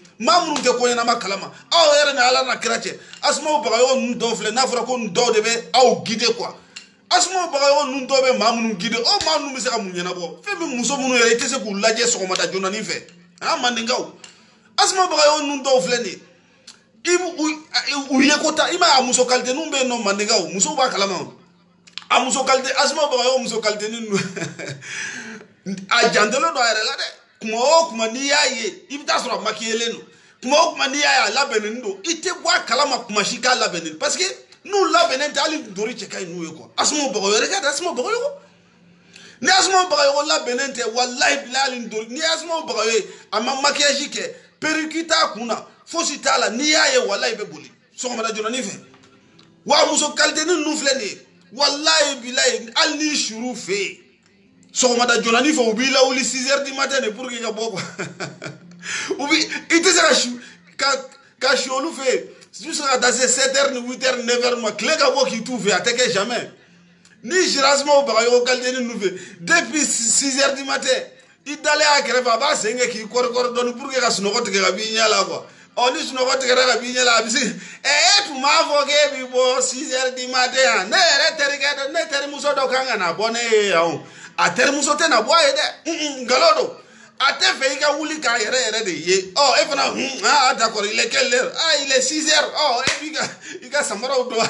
maa minnu tɛ ko ɲɛnama kalama aw yɛrɛ ni ala na kira cɛ asumaw bagaɲɔgɔn ninnu dɔw filɛ n'a fɔra ko nin dɔw de bɛ aw guide quoi asumaw bagaɲɔgɔn ninnu dɔw bɛ maa minnu guide o maa ninnu bɛ se ka mun ɲɛnabɔ fɛn min muso minnu yɛrɛ i tɛ se k'u lajɛ sɔgɔmada joonanin fɛ a mandenkaw asumaw bagaɲɔgɔn ninnu dɔw filɛ nin ye u ye ko ta i m'a ye a muso kalite ninnu bɛ yen nɔ mandenkaw musow b'a kalama a muso kalite asumaw bagaɲɔgɔn muso kalite ninnu a jantelen don a yɛrɛ la dɛ kuma o kuma n'i y'a ye. I bɛ taa sɔrɔ a makiyelen don kuma o kuma n'i y'a ye a labɛnnen don. I tɛ bɔ a kalama kuma si k'a labɛnnen. Parce que n'u labɛnnen tɛ hali ntori cɛ ka ɲi n'u ye kuwa asumaw bagayo yɛrɛ ka di asumaw bagayo ni asumaw bagayo labɛnnen tɛ walayi bila hali ntori ni asumaw bagayo ye a ma makiyasi kɛ. Periki t'a kun na fosi t'a la n'i y'a ye walayi bɛ boli. Sɔgɔmada joonani fɛ. Wa muso kaliteni ninnu filɛ nin ye. Walayi bilayi hali n'i suru fɛ yen sɔgɔmada joonani fɛ u b'i lawuli 6 heures du matin de pour que i ka bɔ quoi. U bi i tɛ se ka su ka ka su olu fɛ yen jusqu'à ka taa se 7 heures ni 8 heures 9 heures ma tile ka bɔ k'i t'u fɛ a tɛ kɛ jamais ni bagayogo qualité ninnu fɛ depuis 6 heures du matin i dalen a kɛrɛfɛ a b'a sen kɛ k'i dɔɔni pour que ka sunɔgɔ tigɛ ka b'i ɲɛ la quoi. Ɔ ni sunɔgɔ tigɛra ka b'i ɲɛ la a bɛ se ɛ e tun b'a fɔ k'e bɛ bɔ 6 heures du matin yan ne yɛrɛ terikɛ dɔ ne terimuso dɔ kan ka na bɔ ne ye yan a terimuso tɛ na bɔ a ye dɛ nkalon a wuli k'a de ye. Ɔ e fana hun aa d'accord il est quelle heure? Ah il est six heures. Ɔ e b'i ka i ka samaraw don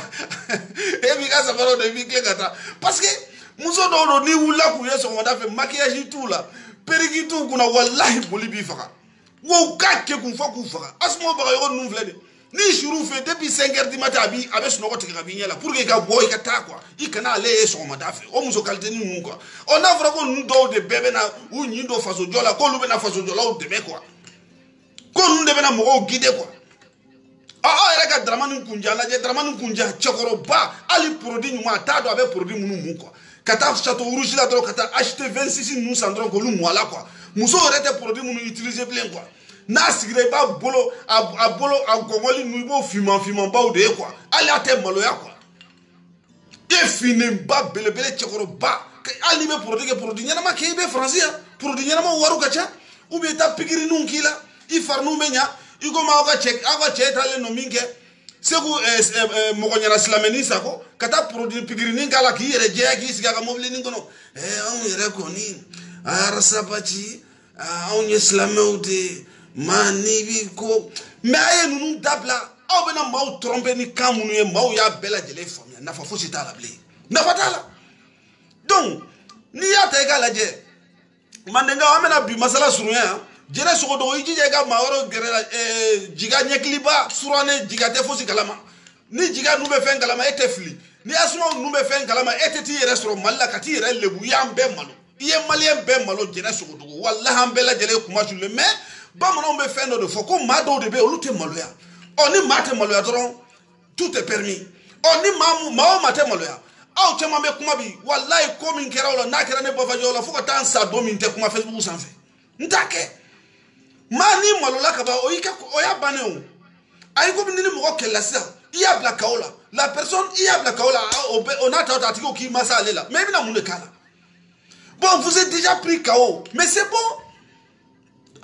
e b'i parce que muso n'i wulila k'u ye maquillage t'u la periki t'u walahi boli kun ni suru fɛ depuis 5 heures du matin a bi a bɛ sunɔgɔ tigɛ ka b'i ɲɛ la pour que i ka bɔ i ka taa quoi i kana ale ye sɔgɔmada fɛ o muso qualité ninnu quoi ɔ n'a fɔra ko ninnu dɔw de bɛɛ bɛ na u ɲin don fasojɔ la k'olu bɛ na fasojɔlaw dɛmɛ quoi ko ninnu de bɛ na mɔgɔw guider quoi ɔ aw yɛrɛ ka daramani kunja lajɛ daramani kunja cɛkɔrɔba hali produit ɲuman a t'a dɔn a bɛ produit minnu mun quoi ka taa chateau rouge la dɔrɔn ka taa acheter 26 ninnu san dɔrɔn k'olu mun a la quoi musow yɛrɛ tɛ produit minnu utiliser bilen quoi n'a sigira b'a bolo a bolo a gɔngɔli ninnu i b'o finman finmanbaw de ye quoi hali a tɛ maloya quoi e finnenba belebele cɛkɔrɔba hali n'i bɛ produit kɛ produit ɲɛnama kɛ i bɛ faransi yan produit ɲɛnama wariw ka ca u be ta taa pikirininw k'i la i fariniw bɛ ɲa i komi aw ka cɛ aw ka cɛ talen no min kɛ segu eh, eh, eh, mɔgɔ ɲɛna silamɛni sako ka taa produit pikirinin k'a la k'i yɛrɛ jɛya k'i sigi a ka mobilinin kɔnɔ eh, anw yɛrɛ kɔni a anw ye silamɛw de ma n'i bi ko. Mɛ a ye ninnu dabila aw bɛna maaw trɔmpe ni kan minnu ye maaw y'a bɛɛ lajɛlen faamuya nafa fosi t'a la bilen. Nafa t'a la. Donc n'i y'a ta i k'a lajɛ mandenkaw an bɛna bi masala surunya yan jɛnɛ sogodogo i jija i ka maa wɛrɛw gɛrɛ la ɛɛ jiga ɲɛkiliba surannen jiga tɛ fosi kalama. Ni jiga nu bɛ fɛn kalama e tɛ fili. Ni asuma nu bɛ fɛn kalama e tɛ t'i yɛrɛ sɔrɔ mali la ka t'i yɛrɛ lebu. I y'an bɛɛ malo. I ye maliyɛn bɛɛ malo jɛnɛ sogodogo. Walahi an bɛɛ lajɛlen kuma sulen. Mɛ bamananw bɛ fɛn dɔ de fɔ ko maa dɔw de bɛ yen olu tɛ maloya. Ɔ ni maa tɛ maloya dɔrɔn tout est permis. Ɔ ni maa mu maa o maa tɛ maloya aw caman bɛ kuma bi walayi ko min kɛra o la n'a kɛra ne bafajɔ la fo ka taa n sa don min tɛ kuma facebook sanfɛ n t'a kɛ maa ni malola ka ban o y'i ka o y'a bannen o ayi komi ni ni mɔgɔ kɛlɛla sisan i y'a bila kaw la. La personne i y'a bila kaw la o bɛ o n'a ta o ta a tigi o k'i masa ale la. Mais i bɛna mun de k'a la. Bon vous êtes déjà pris KO mais c'est bon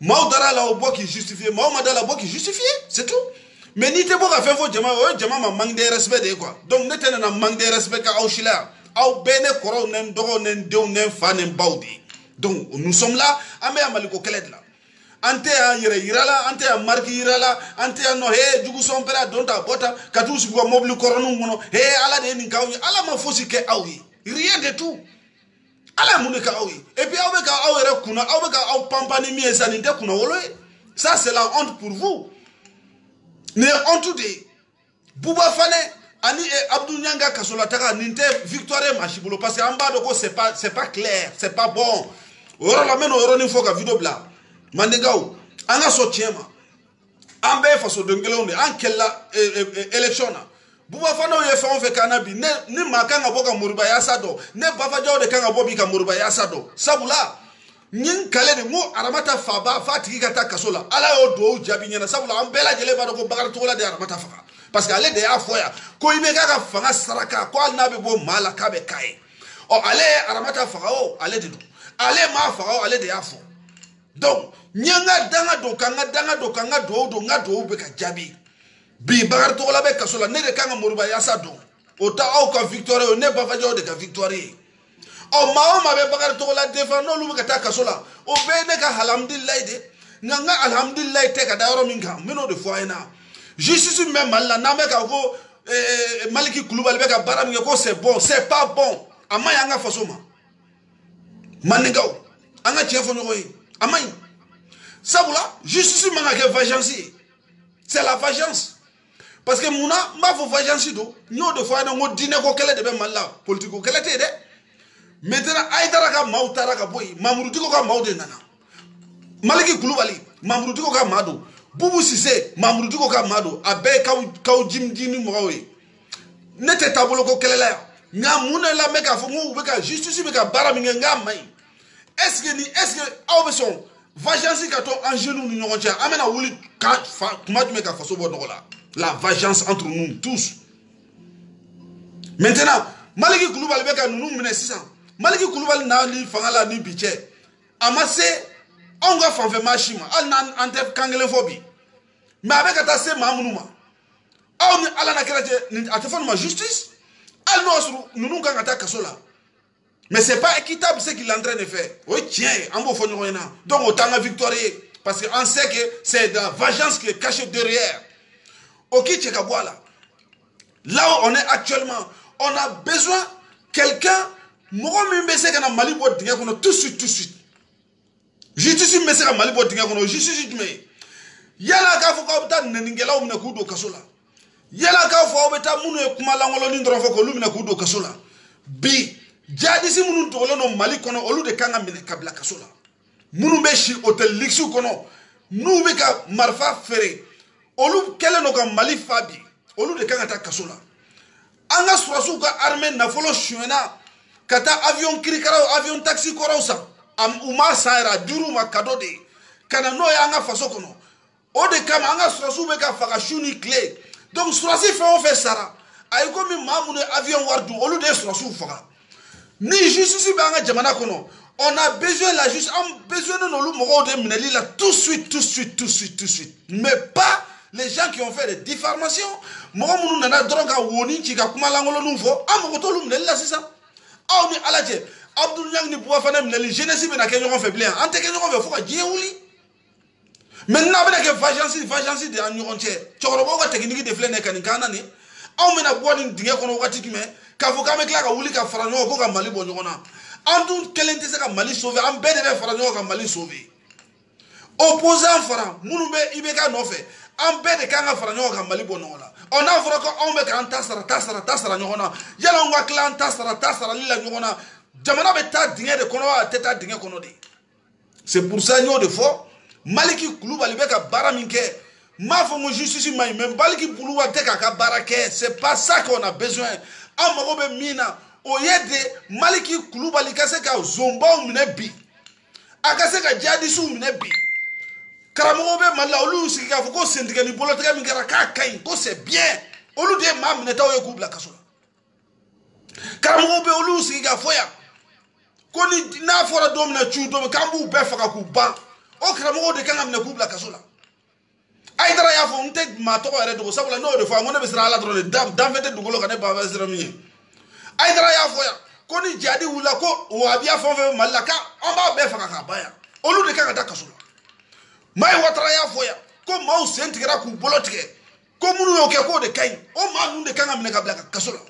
maaw dara la o bɔ k'i justifier maaw ma da la justifier c'est tout. Mais n'i tɛ bɔ ka fɛn fɔ jama o ma manque de respect de quoi. Donc ne manque de respect ka aw si la ne ne fa donc nous sommes là an bɛ yan maliko kɛlɛ he a ala de kɛ rien de tout ala de et ça c'est la honte pour vous. Nin ye honte de. Ye buba fane ani abdu ɲanga kasolataga nin tɛ victoire ye parce que c'est pas c'est pas clair c'est pas bon. O la n bɛ n'o yɔrɔnin fɔ ka video bila ma. Bɛɛ ye de an kɛlɛla élection buba fanaw ye fɛn o fɛn k'an na bi ne ni maa kan ka bɔ ka moriba yaasa dɔn ne bafajaw de kan ka bɔ bi ka moriba yaasa dɔn sabula n ye n kale de n ko aramata faba f'a tigi ka taa kaso la ala y'o duwawu jaabi ɲɛna sabula an bɛɛ lajɛlen b'a dɔn ko bakari togola de ye aramata faga parce que ale de y'a fɔ yan ko i bɛ k'a ka fanga saraka ko hali n'a bɛ bɔ maa la k'a bɛ k'a ye ɔ ale ye aramata faga o ale de don ale m'a faga o ale de y'a fɔ donc n ye n ka danga don ka n ka danga don ka n ka duwawu don n ka duwawu bɛ ka jaabi bi bakari togola bɛ kaso ne de kan ka moriba yaasa victoire ne bafajaw de ka victoire ye ɔ maa o maa bɛ bakari togola défend n'olu ka la o bɛɛ ne ka de nka ka da min de fɔ a ɲɛna justice min bɛ mali la n'an bɛ ka maliki kulubali bɛ ka baara c'est bon c'est pas bon. A ma ɲi an ka faso ma mandekaw an ka tiɲɛ fɔ ɲɔgɔn justice vengeance c'est la vengeance parce que munna n b'a fɔ vengeance don n y'o de fɔ a ɲɛna n ko diinɛ ko kɛlɛ de bɛ mali la politique ko kɛlɛ tɛ yen dɛ ka maaw taara ka bɔ ka maaw de nana. Maliki kulubali mamuru diko ka maa don bubu sise mamuru diko ka maa don a bɛɛ ye kaw kaw jimjini mɔgɔw ye ne tɛ taabolo ko kɛlɛ la yan nka mun de la n bɛ k'a fɔ ka justice bɛ ka baara min kɛ n k'a ma ɲi est ce que ni est ce que aw bɛ sɔn vengeance ka to an jeunes ni ɲɔgɔn cɛ wuli ka fa kuma jumɛn ka faso la vengeance entre nous tous. Maintenant maliki kulubali bɛ ka ninnu minɛ sisan maliki kulubali n'ali fanga la ni bi cɛ a ma se anw ka ma hali n'an tɛ kan kelen fɔ bi mɛ se maa minnu ma aw ni ala na a tɛ fɔ nin ma justice. Hali n'o y'a sɔrɔ ninnu kan ka taa kaso mais c'est pas équitable ce qu'il est en train de faire. O ye tiɲɛ ye an donc o t'an ka victoire parce que on sait que c'est la vengeance qui est cachée derrière o a la là. Où on est actuellement on a besoin quelqu'un mɔgɔ min bɛ se ka na mali bɔ dingɛ tout de suite tout de suite. Justice min bɛ se ka mali bɔ dingɛ kɔnɔ justice jumɛn ye yala k'a fɔ k'aw bɛ taa nɛnikɛlaw minɛ la k'a fɔ aw bɛ taa minnu ye kuma lankolonni dɔrɔn bi jadisi mali kɔnɔ olu de kan ka minɛ ka bila kaso la minnu n'u ka marifa feere olu kɛlen don ka mali fa bi. Olu de kan ka taa kaso la. An ka ka nafolo ka avion kirikaraw avion taxi kɔrɔw san. U m'a san yɛrɛ a dir'u ma kado de. Ka faga ni donc surasi fɛn o fɛn a komi maa avion wari dun olu de ye ni justice bɛ jamana on a besoin la justice an besoin n'olu mɔgɔw de minɛli la tout de suite tout de suite tout de suite tout de suite. Mais pas les gens qui ont fait des diffamations mɔgɔ minnu nana dɔrɔn ka woni ci ka kuma lankolonw fɔ an mago t'olu minɛli la sisan aw ni ala cɛ abdul yang ni buwa fana minɛli jeunesse bɛna kɛ ɲɔgɔn fɛ bilen an tɛ kɛ ɲɔgɔn fɛ fo ka diɲɛ wuli maintenant a bɛna kɛ vengeance vengeance de an ɲɔgɔn cɛ cɛkɔrɔbaw ka technique de filɛ nin ye ka nin k'an na nin anw bɛna bɔ nin dingɛ kɔnɔ wagati jumɛn k'a fɔ k'an bɛ tila ka wuli ka fara ɲɔgɔn ko ka mali bɔ ɲɔgɔn na an dun kelen tɛ se ka mali sauver an bɛɛ de bɛ fara ɲɔgɔn ka mali sauver opposant fara minnu bɛ ibk nɔfɛ an bɛɛ de kan ka fara ɲɔgɔn kan mali bɔ ɲɔgɔn la ɔ n'a fɔra ko anw bɛ k'an ta sara ta sara ta sara na yala anw ka tila an ta sara na de kɔnɔ wa a de c'est pour ça n y'o de maliki kulubali bɛ ka baara min n m'a fɔ ko justice mais maliki kulubali tɛ k'a ka baara c'est pas ça qu'on a besoin. An mago bɛ min na o ye de maliki kulubali ka se ka zonbaw minɛ a ka se karamɔgɔw bɛ mali la olu y'u sigi k'a fɔ ko sentigɛ ni min kɛra c'est bien. Olu de ye maa minɛtaw ye k'u bila kaso. La karamɔgɔw bɛ olu y'u sigi k'a fɔ yan ko ni n'a fɔra don min na cu don min k'an b'u bɛɛ faga k'u ban o karamɔgɔw de kan ka minɛ k'u bila kaso la. Ayidara y'a fɔ n tɛ maa tɔgɔ yɛrɛ dogo sabula de fɔ n ko ne bɛ siran ala dɔrɔn de dan danfɛn tɛ dugukolo kan ne baba siran min ye y'a fɔ yan ko ni jadi wulila ko wahabiya fɛn o fɛn bɛ mali la k'an ban de kan ka kaso la maa ye watara y'a fɔ yan ko maaw sen tigɛra k'u bolo ko minnu y'o k'o de ka ɲi o maa ninnu de kan ka minɛ ka la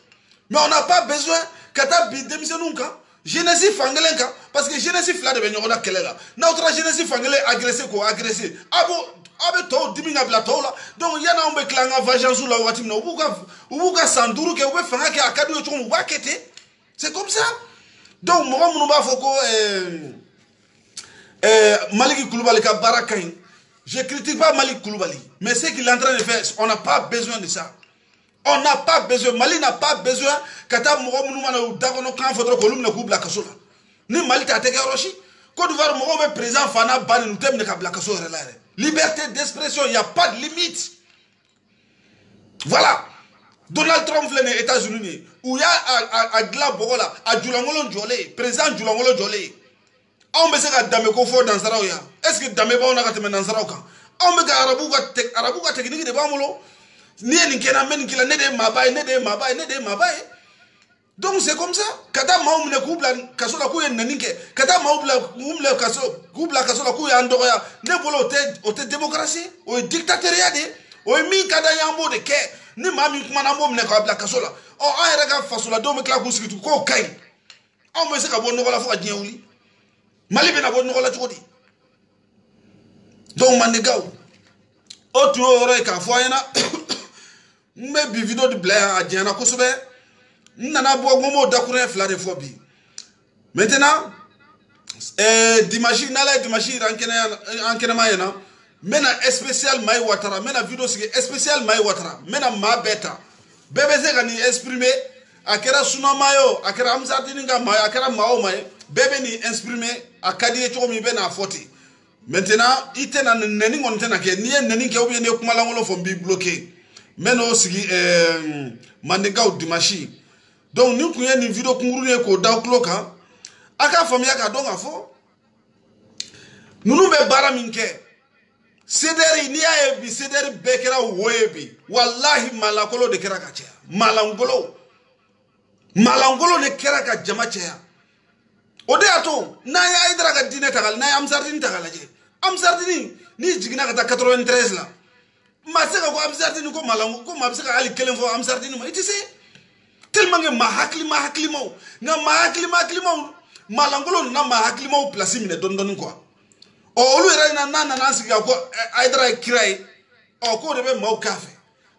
mais on n'a pas besoin ka taa bin denmisɛnninw kan jeunesse fankelen kan parce que jeunesse fila de bɛ ɲɔgɔn na kɛlɛ la. N'aw taara jeunesse fankelen agressé k'o agressé. A b'o a bɛ tɔw dimi la. Donc yanni anw bɛ tila vengeance la waati min na u b'u ka u b'u ka san duuru kɛ u bɛ fanga kɛ a ka d'u ye cogo min u c'est comme ça. Donc mɔgɔ minnu b'a fɔ ko ɛɛ ɛɛ maliki kulubali ka baara ka ɲi je critique pas Malik Koulibaly mais ce qu'il est en train de faire on n'a pas besoin de ça. On n'a pas besoin mali n'a pas besoin ka taa mɔgɔ minnu mana u da kɔnɔ kan ni mali ta a tɛ kɛ yɔrɔ si président fa tɛ liberté d'expression il y a pas de limite. Voilà. Donald trump filɛ nin ye états-unis nin ye u y'a a a dilan bɔgɔ la a président julankolo jɔlen anw bɛ se ka danbe ko fɔ nansaraw ce que danbe b'anw na ka tɛmɛ nansaraw kan? Anw bɛ ka arabu ka arabu ka technique de b'an bolo n'i ye nin kɛ n na n bɛ la ne de ye maaba ye ne de ye maaba ye de ye maaba ye. Donc c'est comme ça. Ka taa maaw minɛ k'u bila kaso la k'u ye nɛni kɛ. Ka taa maaw bila k'u bila kaso k'u bila la k'u y'an dɔgɔya. Ne bolo o tɛ o tɛ démocratie o ye dictatoriat de ye. O ye min ka d'an ye an b'o de kɛ. Ni maa min kumana an b'o minɛ k'a bila la. Ɔ an yɛrɛ ka fasoladenw bɛ tila k'u sigi tugun k'o ka ɲi. Anw se ka bɔ la fo ka diɲɛ mali bɛna bɔ nɔgɔ la cogo di donc mandekaw o tun y'o yɔrɔ ye k'a fɔ an ɲɛna n bɛ bi video de bila yan a jɛnyana kosɛbɛ n nana bɔ n ko n b'o dakuruɲɛ fila de fɔ bi. Maintenant ɛɛ dimanche n'ala ye dimanche yira an kɛnɛya an kɛnɛma ɲɛna n bɛna spécial mayi watara n bɛna video sigi spécial mayi watara n bɛna maa bɛɛ ta bɛɛ bɛ se ka nin exprimer a kɛra sunama ye o a kɛra amusatini ka maa ye a kɛra maa o maa ye bɛɛ bɛ nin exprimer a ka di ye cogo min i bɛ n'a fɔ ten maintenant i tɛna nɛni kɔni tɛna kɛ n'i ye nɛni kɛ ou bien n'i ye kuma lankolon fɔ n b'i bloqué n bɛ n'o sigi ɛɛ mandenkaw dimanche donc ni kun ye nin video kunkurunin ye k'o da tulo kan a k'a faamuya k'a dɔn k'a fɔ ninnu bɛ baara min kɛ sedɛri n'i y'a ye bi sedɛri bɛɛ kɛra wo ye bi walahi malakolo de kɛra ka caya malangolo. Malangolo de kɛra ka jama caya o de y'a to n'an y'a ayidara ka diinɛ ta ka n'an ye amisardini ta ka lajɛ amisardini n'i jiginna ka taa 93 la maa tɛ se ka ko amisardini ko malangu ko maa bɛ se ka hali kelen fɔ amisardini ma i tɛ se tellement que maa hakilima hakilimaw nka maa hakilima hakilimaw malangolo nana maa hakilimaw place minɛ dɔɔni dɔɔni quoi ɔ olu yɛrɛ na n'a na sigi ka ko ayidara ye kira ye ɔ k'o de bɛ maaw k'a fɛ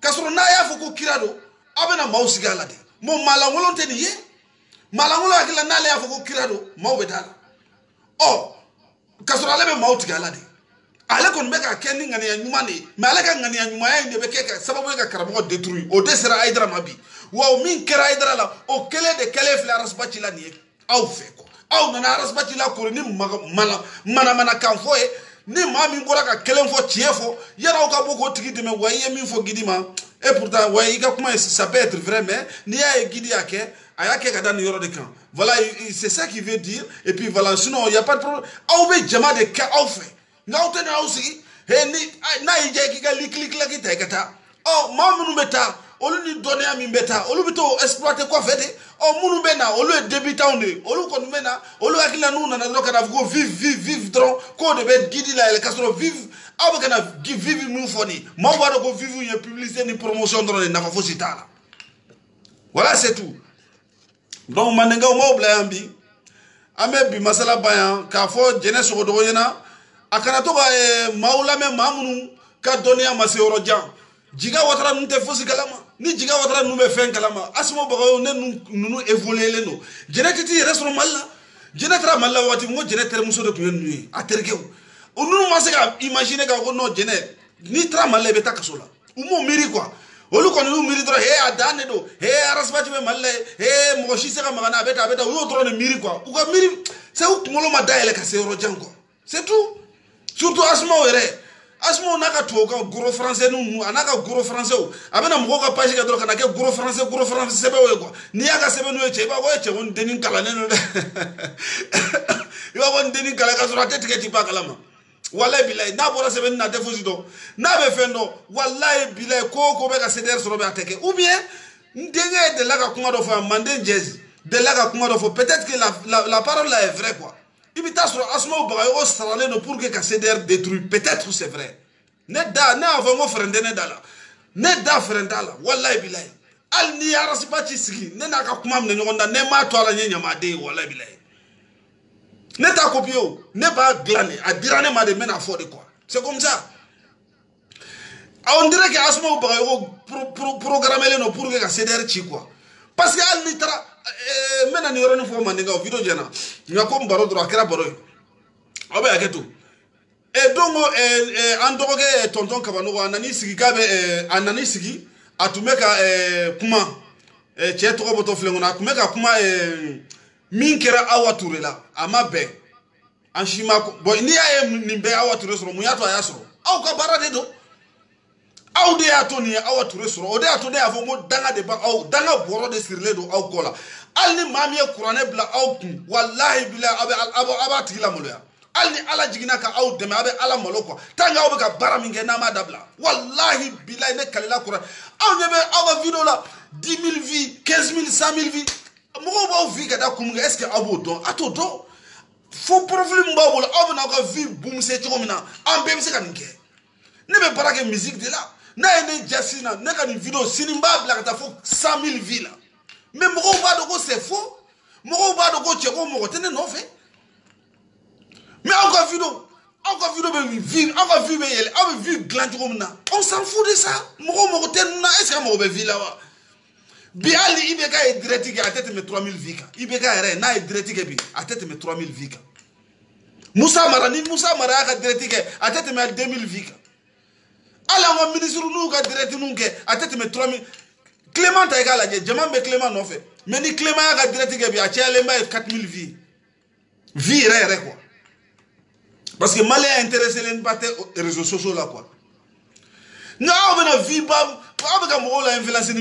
k'a n'a y'a fɔ ko kira don aw bɛna maaw sigi a la de. Bon malangolo tɛ nin ye malangolo hakili la n'ale y'a fɔ ko kira don maaw bɛ taa la ɔ k'a sɔrɔ ale bɛ maaw tigɛ a la de. Ale kɔni bɛ ka kɛ ni ŋaniya ɲuman de ye mɛ ale ka ŋaniya ɲumanya in de bɛ kɛ ka sababu ye ka karamɔgɔ détruire o de sera ayidara ma bi wa min kɛra ayidara la o kelen de kɛlen filɛ arasibaci la nin ye aw fɛ kɔ aw nana arasibaci la kori ni mana manamanakan fɔ ye ni maa min bɔra ka kelen fɔ tiɲɛ fɔ yala aw ka bɔ k'o tigi dɛmɛ wa i ye min fɔ gidi ma et pourtant wa i ka kuma ye ça peut être vrai mais y'a y'a kɛ a y'a kɛ ka da nin yɔrɔ de kan voilà il- il- c'est ça qu'il veut dire. Et puis voilà sinon il y a pas de problème. Aw bɛ jama de fɛ nka aw tɛ n'aw sigi he ni a- n'a k'i ka likilikilaki ta. I olu ni dɔnniya min bɛ taa olu bɛ t'o exploiter kɔfɛ de? Ɔ bɛ na olu ye débutant de. Ye olu kɔni bɛ na olu hakili la n'u nana dɔrɔn ka na fɔ ko vive vive vive dɔrɔn k'o de bɛ la yɛlɛ k'a sɔrɔ vive. Aw bɛ ka na vive min fɔ nin maaw b'a dɔn publicité ni promotion dɔrɔn de nafa la voilà c'est tout. Donc mandenkaw m'aw bila bi an bi masala ban yan k'a fɔ jɛnɛ sogodogo ɲɛna a kana to ka ma jiga watara ninnu ni jiga watara ninnu bɛ fɛn kalama asimo bagayo ne nu- ninnu évoluelen don jɛnɛ tɛ t'i yɛrɛ sɔrɔ mali la. Jɛnɛ taara mali la waati min ko jɛnɛ de tun ye ye a terikɛw o ninnu ma se ka imaginer k'a ko non jɛnɛ n'i bɛ a dan de bɛ mali la ye mɔgɔ se ka maga n'a bɛ a bɛ de miiri quoi ka c'est ka se c'est tout surtout asumaw yɛrɛ asumaw n'a ka tubabukan goro français ninnu a n'a ka goro français a bɛna mɔgɔw ka pasi kɛ dɔrɔn ka na kɛ goro français goro français sɛbɛnw ye quoi n'i y'a ka sɛbɛnninw ye cɛ i b'a fɔ e ko nin dennin kalannen don dɛ i b'a fɔ kalan ka sɔrɔ a tɛ tigɛ kalama. Walayi bilayi n'a bɔra sɛbɛnni na a tɛ n'a bɛ fɛn dɔn walayi bilayi ko ka CDR sɔrɔ bɛ a ou bien n denkɛ delila ka kuma dɔ fɔ yan manden jɛzi delila ka kuma dɔ fɔ peut-être que la, la, la parole là est vraie quoi i bɛ taa sɔrɔ asumaw bagayogo saralen don pour que ka CDR détruire peut-être c'est vrai. Ne da ne y'a fɔ n ko fɛrɛn tɛ ne da la ne da fɛrɛn t'a la walayi bilayi ni arasiba ci ne n'a ka kuma minɛ ɲɔgɔn ne m'a to a la n ye ɲamaden ye walayi bilayi ne t'a copié o ne b'a dilan a dira ne ma de n quoi. C'est comme ça. On dirait que asumaw bagayogo pro, pro, programmelen don pour que ka CDR ci quoi. Parce que hali n'i taara n bɛna nin yɔrɔnin fɔ mandenkaw video jɛna nka ko n baro dɔrɔn a kɛra baro ye aw bɛ hakɛ to don ko eh, eh, an dɔgɔkɛ eh, tɔntɔn kabanɔgɔ a nan'i sigi k'a bɛ eh, a nan'i sigi a tun bɛ ka eh, kuma. Eh, cɛ tɔgɔ bɔtɔ filɛ kɔnɔ a tun bɛ ka kuma eh, min kɛra awa ture la a ma bɛn an si ma bɔn n'i y'a ye nin bɛɛ awa ture sɔrɔ mun y'a to a y'a sɔrɔ aw ka baara de don aw de y'a to nin ye awa ture sɔrɔ. De y'a to ne danga de ba aw danga bɔrɔ de sirilen don aw kɔ la. Hali ni maa min ye kuranɛ bila aw kun walahi aw aw aw ala jiginna ka aw dɛmɛ aw ala aw ka ne aw aw ka video la. dix mille vues quinze mille cent mille vues. Mɔgɔw b'aw vie ka da kun min kɛ. Est ce que aw b'o dɔn? A t'o dɔn. B'aw aw ka vie na. Ka ne bɛ baara kɛ musique de n'a mille mais c'est faux. Mɔgɔ mais aw ka video aw ka video vie vie vie on s'en fout de ça. Mɔgɔw mago tɛ ninnu est ce que mɔgɔ bɛ vie la wa bi hali IBK ye direct kɛ a tɛmɛ 3000 vues kan IBK yɛrɛ n'a ye direct a tɛmɛ 3000 vues kan Musa Mara ni Musa Mara y'a ka direct kɛ a tɛmɛ 2000 vues kan hali an ka ministre n'u a tɛ tɛmɛ 3000 Clément ta i k'a lajɛ jama bɛ Clément nɔfɛ mais ni Clément y'a ka direct kɛ bi a cayalenba ye 4000 vues vie yɛrɛ yɛrɛ quoi. Parce que malien intéressé len ba tɛ réseaux sociaux la quoi. Nka aw bɛna vie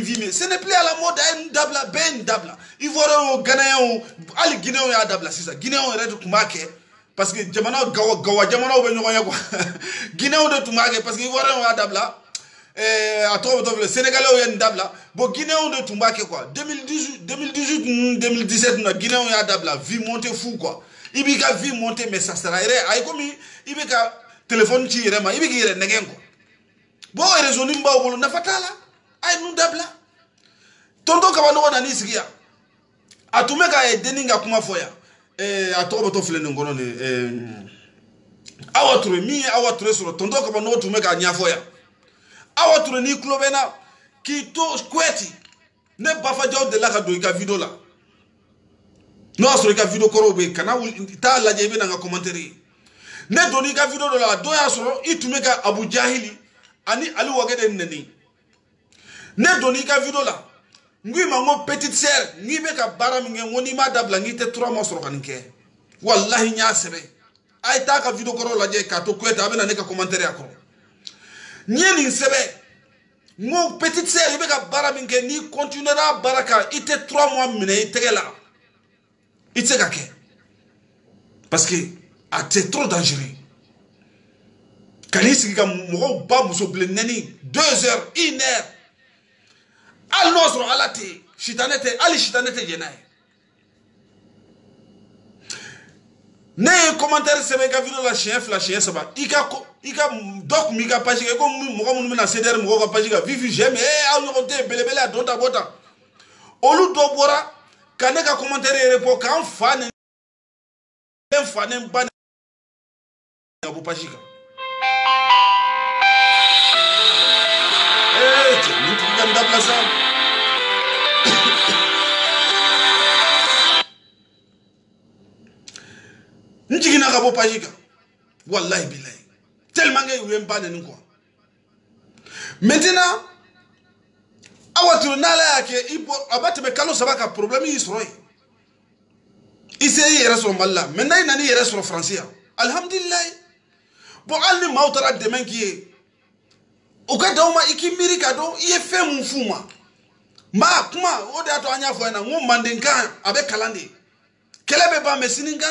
vie ce n'est plus à la mode a ye nin dabila bɛɛ ye nin dabila ivoirien guinéen parce que jamana gawa gawa jamanaw bɛ ɲɔgɔn ye quoi. Guinéen de tun b'a kɛ parce que ivoirien y'a dabila a tɔgɔ bɛ tɔ filɛ sénégalais ye nin dabila bon guinéen de tun b'a kɛ quoi. 2018 2018 ninnu 2017 na guinéen y'a dabila vie montée fou quoi. I b'i ka vie monter mais ça sera yɛrɛ a ye komi i bɛ ka téléphone ci i yɛrɛ ma i bɛ k'i yɛrɛ nɛgɛn quoi bon réseau min b'aw bolo nafa t'a la a ye nun dabila tonton kabanɔgɔ nan'i sigi yan a. Tun bɛ ka eh, dennin ka kuma fɔ eh, a tɔgɔ bɛ to filɛ nin kɔnɔ nin awa ture min ye awa ture sɔrɔ tonto kama n'o tun bɛ k'a ɲɛfɔ yan awa ture n'i tulo bɛ n na k'i to kuwɛti ne bafajaw delila ka don i ka video la. N'o y'a sɔrɔ i ka video kɔrɔw bɛ yen kana taa lajɛ i bɛ na n ka commentaire ye ne donna i ka video dɔ la dɔ y'a sɔrɔ i tun bɛ ka abu jahili ani ali wagede nɛni ne donna i ka video la n ko i ma petite sœur n k'i bɛ ka baara min kɛ n ko n'i m'a trois mois sɔrɔ ka nin kɛ walahi n y'a sɛbɛn a ye taa ka video kɔrɔ lajɛ k'a to kuyɛta a bɛ na ne ka commentaire a kɔrɔ n ye nin sɛbɛn n ko petite sœur bɛ ka baara min kɛ n'i continuera a baara kan i tɛ trois mois minɛ i tɛgɛ la i tɛ se ka parce que c'est trop dangereux kan'i sigi ka mɔgɔw ba muso bilen nɛni deux heures une heure hali n'o sɔrɔ ala tɛ yen ne ye commentaire sɛbɛn la siɲɛ fila siɲɛ saba i ka page vivi j'aime ee aw ɲɔgɔn tɛ yen belebele a olu k'an. N jiginna ka bɔ page kan bilahi tellement que u ye n ba neni quoi. Maintenant awa turu n'ala y'a kɛ i bɔ a saba ka problème y'i se maintenant i nana i yɛrɛ sɔrɔ faransi yan alhamdulilayi bon ni maaw taara dɛmɛ ye u ka ma i k'i miiri ka dɔn i ye fɛn ma kuma de y'a to an fɔ ɲɛna n ko mandenkan a bɛ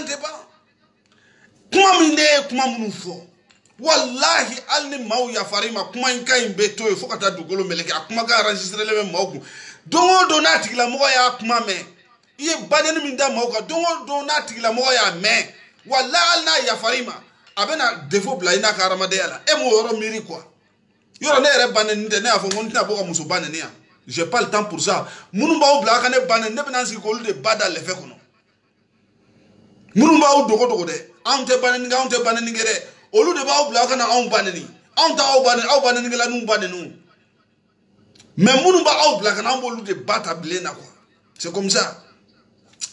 de kuma min ne ye kuma minnu fɔ walahi hali ni maaw yafar'i ma kuma in ka ɲi bɛ to yen fo ka taa dugukolo meleke a kuma ka enregistrelen bɛ maaw kun don o don n'a tigilamɔgɔ y'a kuma mɛn i ye badeni min da maaw kan don o don n'a tigilamɔgɔ y'a mɛn walahi hali n'a yafar'i ma a bɛna defo bila i n'a ka hadamadenya la. E m'o yɔrɔ miiri quoi yɔrɔ ne yɛrɛ baneni tɛ ne y'a fɔ ko n tɛna bɔ ka muso baneni yan j'ai pas le temps pour ça. Minnu b'aw bila a ka ne baneni ne bɛna n sigi k'olu de ba da lɛfɛ kɔnɔ minnu b'aw dogo dogo dɛ anw tɛ baneni kɛ anw tɛ dɛ olu de. B'aw bila aw na anw baneni anw ta aw baneni aw banenikɛla n'u baneniw mais minnu b'aw bila ka na anw b'olu de ba ta bilen na c'est comme ça.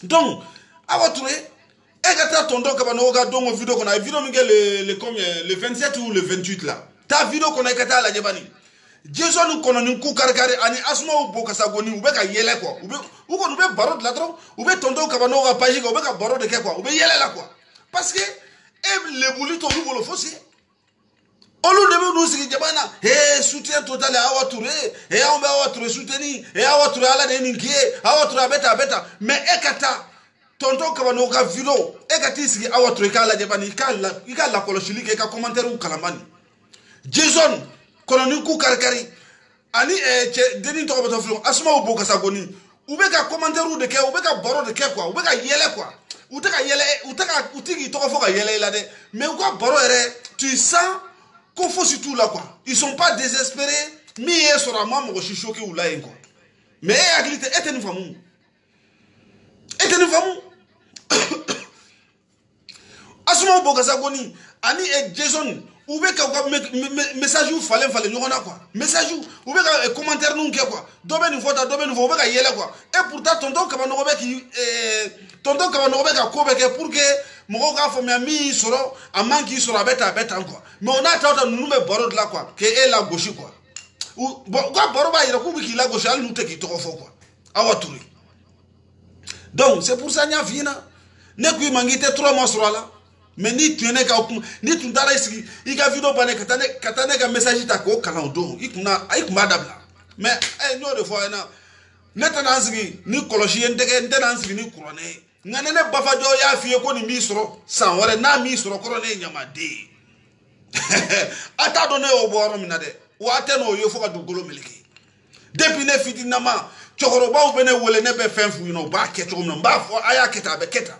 Donc awa ture e ka taa tonton kabanɔgɔ ka don ko video kɔnɔ a ye video le le combien le 27 ou le 28 la taa video kɔnɔ i ka taa lajɛ bani jesu ni kɔnɔ ku kari-kari ani asumaw bo kasagoni u bɛ ka yɛlɛ quoi. U kɔni u bɛ baro de la dɔrɔn u bɛ tonton kabanɔgɔ ka paji kan u bɛ ka baro de kɛ quoi. U bɛ yɛlɛ la quoi. Parce que e lebuli t'olu bolo fo olu de bɛ n'u sigi jama na ee soutien total awa ture ee anw bɛ awa ture soutenir ee awa ture ala de ye nin k'i ye awa ture a bɛ tan a bɛ tan mais e ka taa tonton kabanɔgɔ ka video e ka t'i sigi awa ture i k'a lajɛ bani i ka la i ka lakɔlɔsili kɛ i ka commentaire kalan bani jason kɔnɔni ku kari-kari ani cɛ denni tɔgɔ bɛ tɔ filɛ asumaw bo kasagoni u bɛ ka de kɛ u bɛ ka baro de kɛ quoi u bɛ ka yɛlɛ quoi u tɛ ka yɛlɛ u tɛ ka u ka la dɛ mais u ka baro yɛrɛ tu sens ko fosi t'u la quoi. Ils sont pas désespérés min ye sɔrɔ a ma mɔgɔ choqué u la yen quoi mais e hakili tɛ e tɛ nin faamu e tɛ nin faamu asumaw u bɛ ka u ka message falen falen ɲɔgɔn na quoi. Message u bɛ ka commentaire ninnu kɛ quoi. Dɔ bɛ nin fɔ tan dɔ bɛ nin fɔ u quoi. Et pourtant tonton kabanɔgɔ bɛ k'i tonton kabanɔgɔ bɛ ka ko bɛ kɛ pour que mɔgɔw k'a faamuya min y'i sɔrɔ a man k'i sɔrɔ a bɛ a quoi. Mais o n'a ta o ta ninnu bɛ baro quoi k'e quoi. U bɔn u ka baro b'a yira k'u bɛ k'i lagosi hali n'u tɛ k'i quoi. Awa ture donc c'est pour ça n y'a ne ko i ma n k'i mais ni tun ye ne ka kuma ni tun taara i sigi i ka video bannen ka taa ne ka taa ne ka message ta k'o kalan o don i kun na i kun b'a dabila mais ɛ n y'o de fɔ aw ɲɛna ne tɛna n sigi ni kɔlɔsi ye n tɛgɛ n tɛna n sigi ni kuranɛ ye nka ni ne bafajɔ y'a f'i ye ko nin b'i sɔrɔ san wɛrɛ n'a m'i sɔrɔ kɔrɔ ne ye ɲamaden ye a t'a dɔn ne y'o bɔ yɔrɔ min na dɛ wa a tɛ n'o ye fo ka dugukolo meleke. Depuis ne fitininama cɛkɔrɔbaw bɛ ne wele ne bɛ fɛn f'u ɲɛna u b'a kɛ cogo min na n b'a fɔ a y'a kɛ tan a bɛ kɛ tan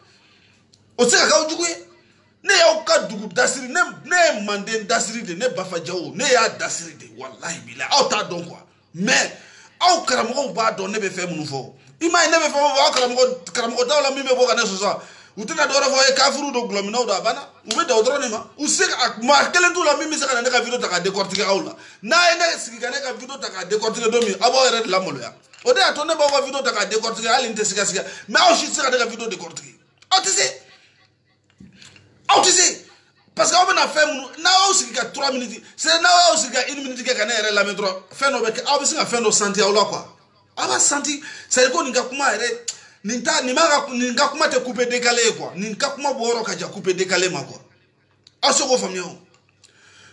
o tɛ se ka k'aw jugu ye ne y'aw ka dugu dasiri ne ne dasiri de ne ne y'a dasiri de walahi bila aw t'a dɔn quoi. Mais aw karamɔgɔw b'a dɔn ne bɛ fɛn minnu ne bɛ fɛn fɛn fɔ aw karamɔgɔ la min bɛ ne sɔsɔ u tɛna dɔwɛrɛ fɔ ye kafuru a banna u bɛ da de ma. U se ka kelen t'u la min bɛ se ka na video la. N'a ye ne sigi ka ne video de lamaloya. O de y'a ka aw tɛ se parce que aw bɛna fɛn minnu n'aw y'aw sigi ka trois minutes. C'est n'aw y'aw sigi ka une minute kɛ ka ne yɛrɛ lamɛn dɔrɔn fɛn dɔ bɛ kɛ aw bɛ se ka fɛn dɔ santi aw la quoi. Aw b'a santi c'est ko nin ka kuma yɛrɛ nin ta nin ma ka nin ka kuma tɛ coupe décalé ye quoi. Nin ka kuma bɔyɔrɔ ka jan coupe décalé ma quoi. Aw se k'o faamuya o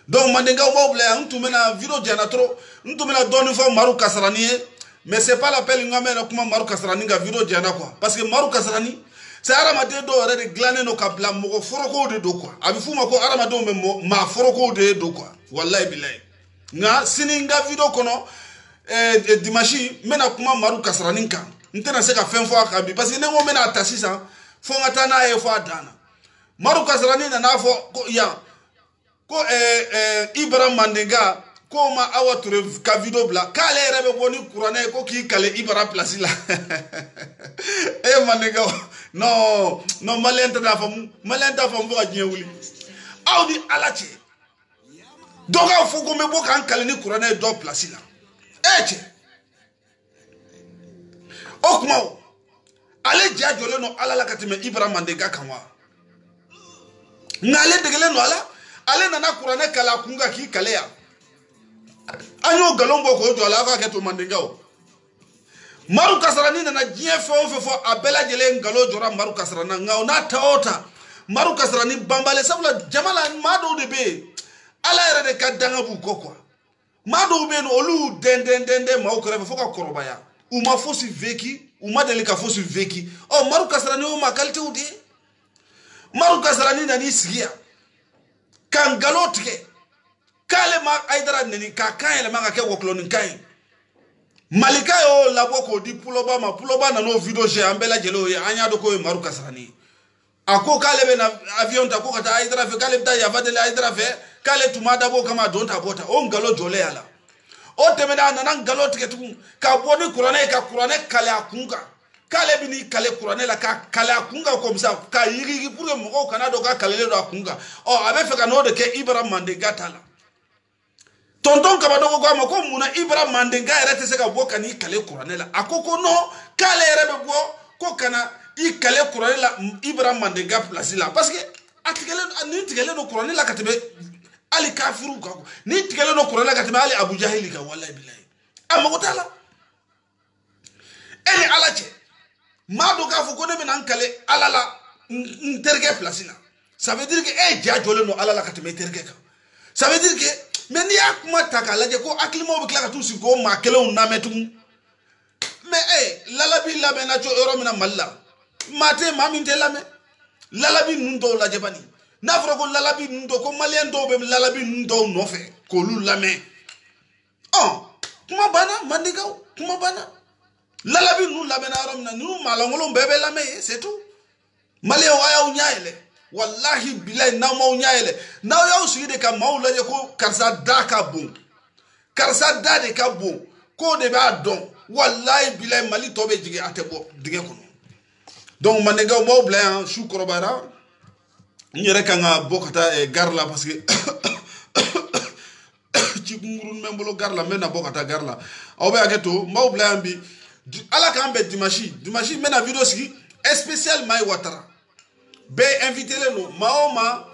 donc mandenkaw b'aw bila yan n tun bɛna video jɛna trop n tun bɛna dɔɔni fɔ maru kasarani. Ye mais c'est pas la peine n ka mɛn kuma maru kasarani ka video jɛna quoi. Parce que maru kasarani c'est hadamaden dɔw yɛrɛ de dilannen don ka bila mɔgɔ forokow de don quoi. A bɛ f'u ma ko hadamadenw bɛ maa forokow de don quoi. Walayi bilayi nka sini n ka video kɔnɔ ɛɛ dimanche n bɛna kuma maru kasarani kan. N tɛna se ka fɛn fɔ a kan bi. Parce que ne ko n bɛna ta sisan fo n ka taa n'a ye fɔ a dan na. Maru kasarani nana fɔ ko yan ko ɛɛ ɛɛ ibara mandenka k'o ma awa ture ka video bila k'ale yɛrɛ bɛ bɔ ni kuranɛ ye ko k'i kale ibara place la. E ye mandenka non non maliyɛn tɛ n'a faamu maliyɛn t'a faamu fo ka diɲɛ wuli. Aw ni ala cɛ dɔ k'a fɔ ko n bɛ bɔ k'an kale ni kuranɛ ye dɔ la. E cɛ o kuma o ale ja jɔlen don ala la ka tɛmɛ ibara mandenka kan wa nka ale degelen don ala ale nana kuranɛ kala a kun kan k'i kale yan an y'o nkalon bɔ k'o jɔ a la a k'a kɛ to mandenkaw maru kasarani nana diɲɛ fɛn o fɛn fɔ a bɛɛ lajɛlen nkalon jɔra maru kasarani nka o n'a ta o ta maru kasarani banbalen sabula jama la maa dɔw de bɛ yen ala yɛrɛ de ka danga b'u kɔ kuwa maa dɔw bɛ yen nɔ olu dɛn dɛn dɛn dɛn maaw kɛrɛfɛ fo ka kɔrɔbaya u ma fosi veki u ma deli ka fosi veki. Ɔ maru kasarani o ma kalitew de ye maru kasarani nan'i sigi yan ka nkalon tigɛ k'ale ma ayidara neni k'a kan yɛlɛma ka kɛ wɔkulɔnin kan ye malika y'o labɔ k'o di puloba ma puloba nan'o video se an bɛɛ lajɛlen o ye an y'a dɔn k'o ye maru kasarani ye a ko k'ale bɛ na avion ta ko ka taa ayidara fɛ k'ale bɛ taa yafa deli ayidara fɛ k'ale tun ma dabɔ o kama a don ta bɔ ta o nkalon jɔlen y'a la o tɛmɛna a nana nkalon tigɛ tugun ka bɔ ni kuranɛ ye ka kuranɛ kale a kun kan k'ale bɛ n'i kale kuranɛ la ka kale a kun kan komisa ka yigiyigi pour que mɔgɔw kana dɔn k'a kalelen don a kun kan ɔ a bɛ fɛ ka n'o de kɛ ibara mandenka ta la tonton kabadogo ko a ma ko munna ibara mandenka yɛrɛ tɛ se ka bɔ ka n'i kale kuranɛ la a ko ko non k'ale yɛrɛ bɛ bɔ ko ka na i kale kuranɛ la ibra mandenka place la parce que a tigɛlen nin tigɛlen don kuranɛ la ka tɛmɛ hali kafiru kan nin tigɛlen don kuranɛ la ka tɛmɛ hali abujahili kan walayi bilayi a mago t'a la e ni ala cɛ maa dɔ k'a fɔ ko ne bɛna n kale ala la n terikɛ place la ça veut dire que e ja jɔlen don ala la ka tɛmɛ i terikɛ kan ça veut dire que mais n'i y'a kuma ta k'a lajɛ ko hakilimaw bɛ tila ka t'u sigi k'o maa kelenw lamɛn tugun mais e lalabi labɛnna co yɔrɔ min na mali la maa tɛ maa min tɛ lamɛn lalabi ninnu dɔw lajɛ bani n'a fɔra ko lalabi ninnu dɔw ko maliyɛn dɔw bɛ lalabi ninnu dɔw nɔfɛ k'olu lamɛn ɔ kuma banna mandenkaw kuma banna lalabi ninnu lamɛnna yɔrɔ min na ninnu maalankolon bɛɛ bɛ lamɛn yen c'est tout maliyɛnw a y'aw ɲɛ yɛlɛ walahi bilayi n'aw m'aw ɲɛ yɛlɛ n'aw y'aw sigi de ka maaw lajɛ ko karisa da ka bon karisa da de ka bon k'o de b'a dɔn walahi bilayi mali tɔ bɛ jigin a tɛ bɔ dingɛ kɔnɔ donc mandenkaw m'aw bila yan su kɔrɔbayara n yɛrɛ kan ka bɔ ka taa gare la parce que cikunkuruni bɛ n bolo gare la n bɛ na bɔ ka taa gare la aw bɛ hakɛ to n b'aw ala k'an bɛn dimanche dimanche n sigi spécial mayi watara bɛɛ invitelen don maa o maa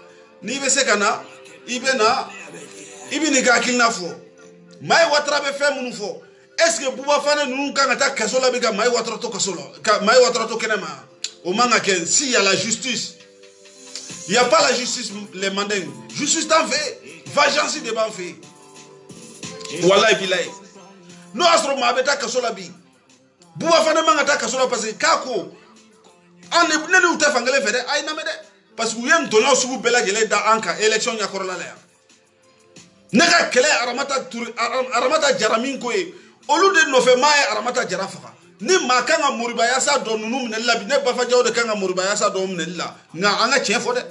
n'i bɛ se ka na i bɛ na i bɛ n'i est ce que buba fane ninnu kan ka taa kaso la bi to kaso la ka to kɛnɛ ma. O man si la justice. Il y a pas la justice les mandingues. Justice t'an fɛ vengeance de b'an fɛ walayi bilayi n'o y'a sɔrɔ maa kaso la bi. Buba fane man ka taa kaso la parce que ne n'u tɛ fankelen fɛ dɛ a ye dɛ parce que u ye ntɔɲɔ sugu bɛɛ lajɛlen da an kan ɲɛkɔrɔla la yan ne aramata aramata jara min ko aramata jara faga ni maa kan ka moribayasa dɔn ninnu la ne de kan ka moribayasa dɔn minɛli la nka an ka tiɲɛ fɔ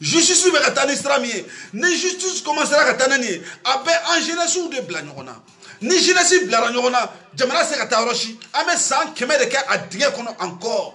justice bɛ ka taa ni sira min justice commencera ka taa ni nin ye a bɛ an de bila ɲɔgɔn na ni jeunesse bilara ɲɔgɔn na jamana se ka taa yɔrɔ si an bɛ san kɛmɛ a encore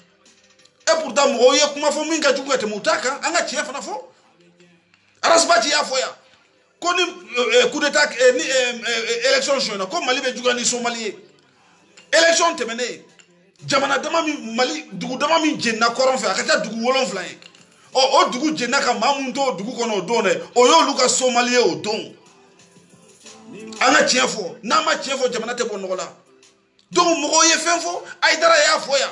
et pourtant mɔgɔw ye kuma fɔ min ka jugu ka tɛmɛ u t'a kan an ka tiɲɛ fana fɔ arasiba ci y'a fɔ yan ko ni coup d'état eh, ni eh, eh, élection sonyɛna ko mali bɛ juguya ni somali ye élection tɛmɛnen jamana dama min mali dugu dama min jenina kɔrɔn fɛ a ka ca dugu wolonfila ye ɔ o dugu jenina ka maa mun to dugu kɔnɔ o don dɛ o y'olu ka somali ye o don. An ka tiɲɛ fɔ n'an ma tiɲɛ fɔ jamana tɛ bɔ nɔgɔ la donc mɔgɔw ye fɛn fɔ ayidara y'a fɔ yan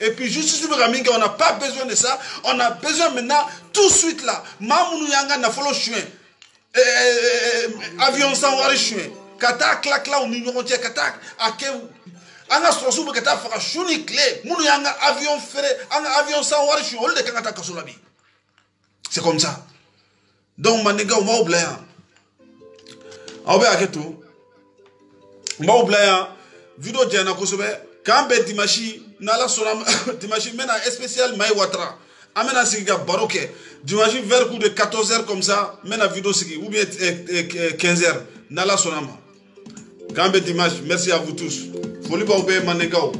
et puis ka min kɛ on n'a pas besoin de ça. On a besoin maintenant tout de suite là. Maa minnu y'an ka nafolo suɲɛ avion san wari suɲɛ ka taa tila tilaw ni ɲɔgɔn cɛ ka taa a kɛ an ka sɔrɔsiw bɛ ka taa faga su ni tile minnu y'an ka avion feere an ka avion san wari suɲɛ olu de kan ka taa kaso la bi c'est comme ça. Donc mandenkaw n b'aw bila yan aw bɛ hakɛ to n b'aw bila yan video jɛna kosɛbɛ k'an bɛn dimanche n'ala sɔnna dimanche n bɛna spécial mayi watara an bɛna sigi ka baro kɛ dimanche vers coup de 14 heures comme ça n bɛna video sigi ou bien 15 heures. N'ala sɔnna ma. K'an bɛn dimanche merci à vous tous. Foli b'aw bɛɛ mandenkaw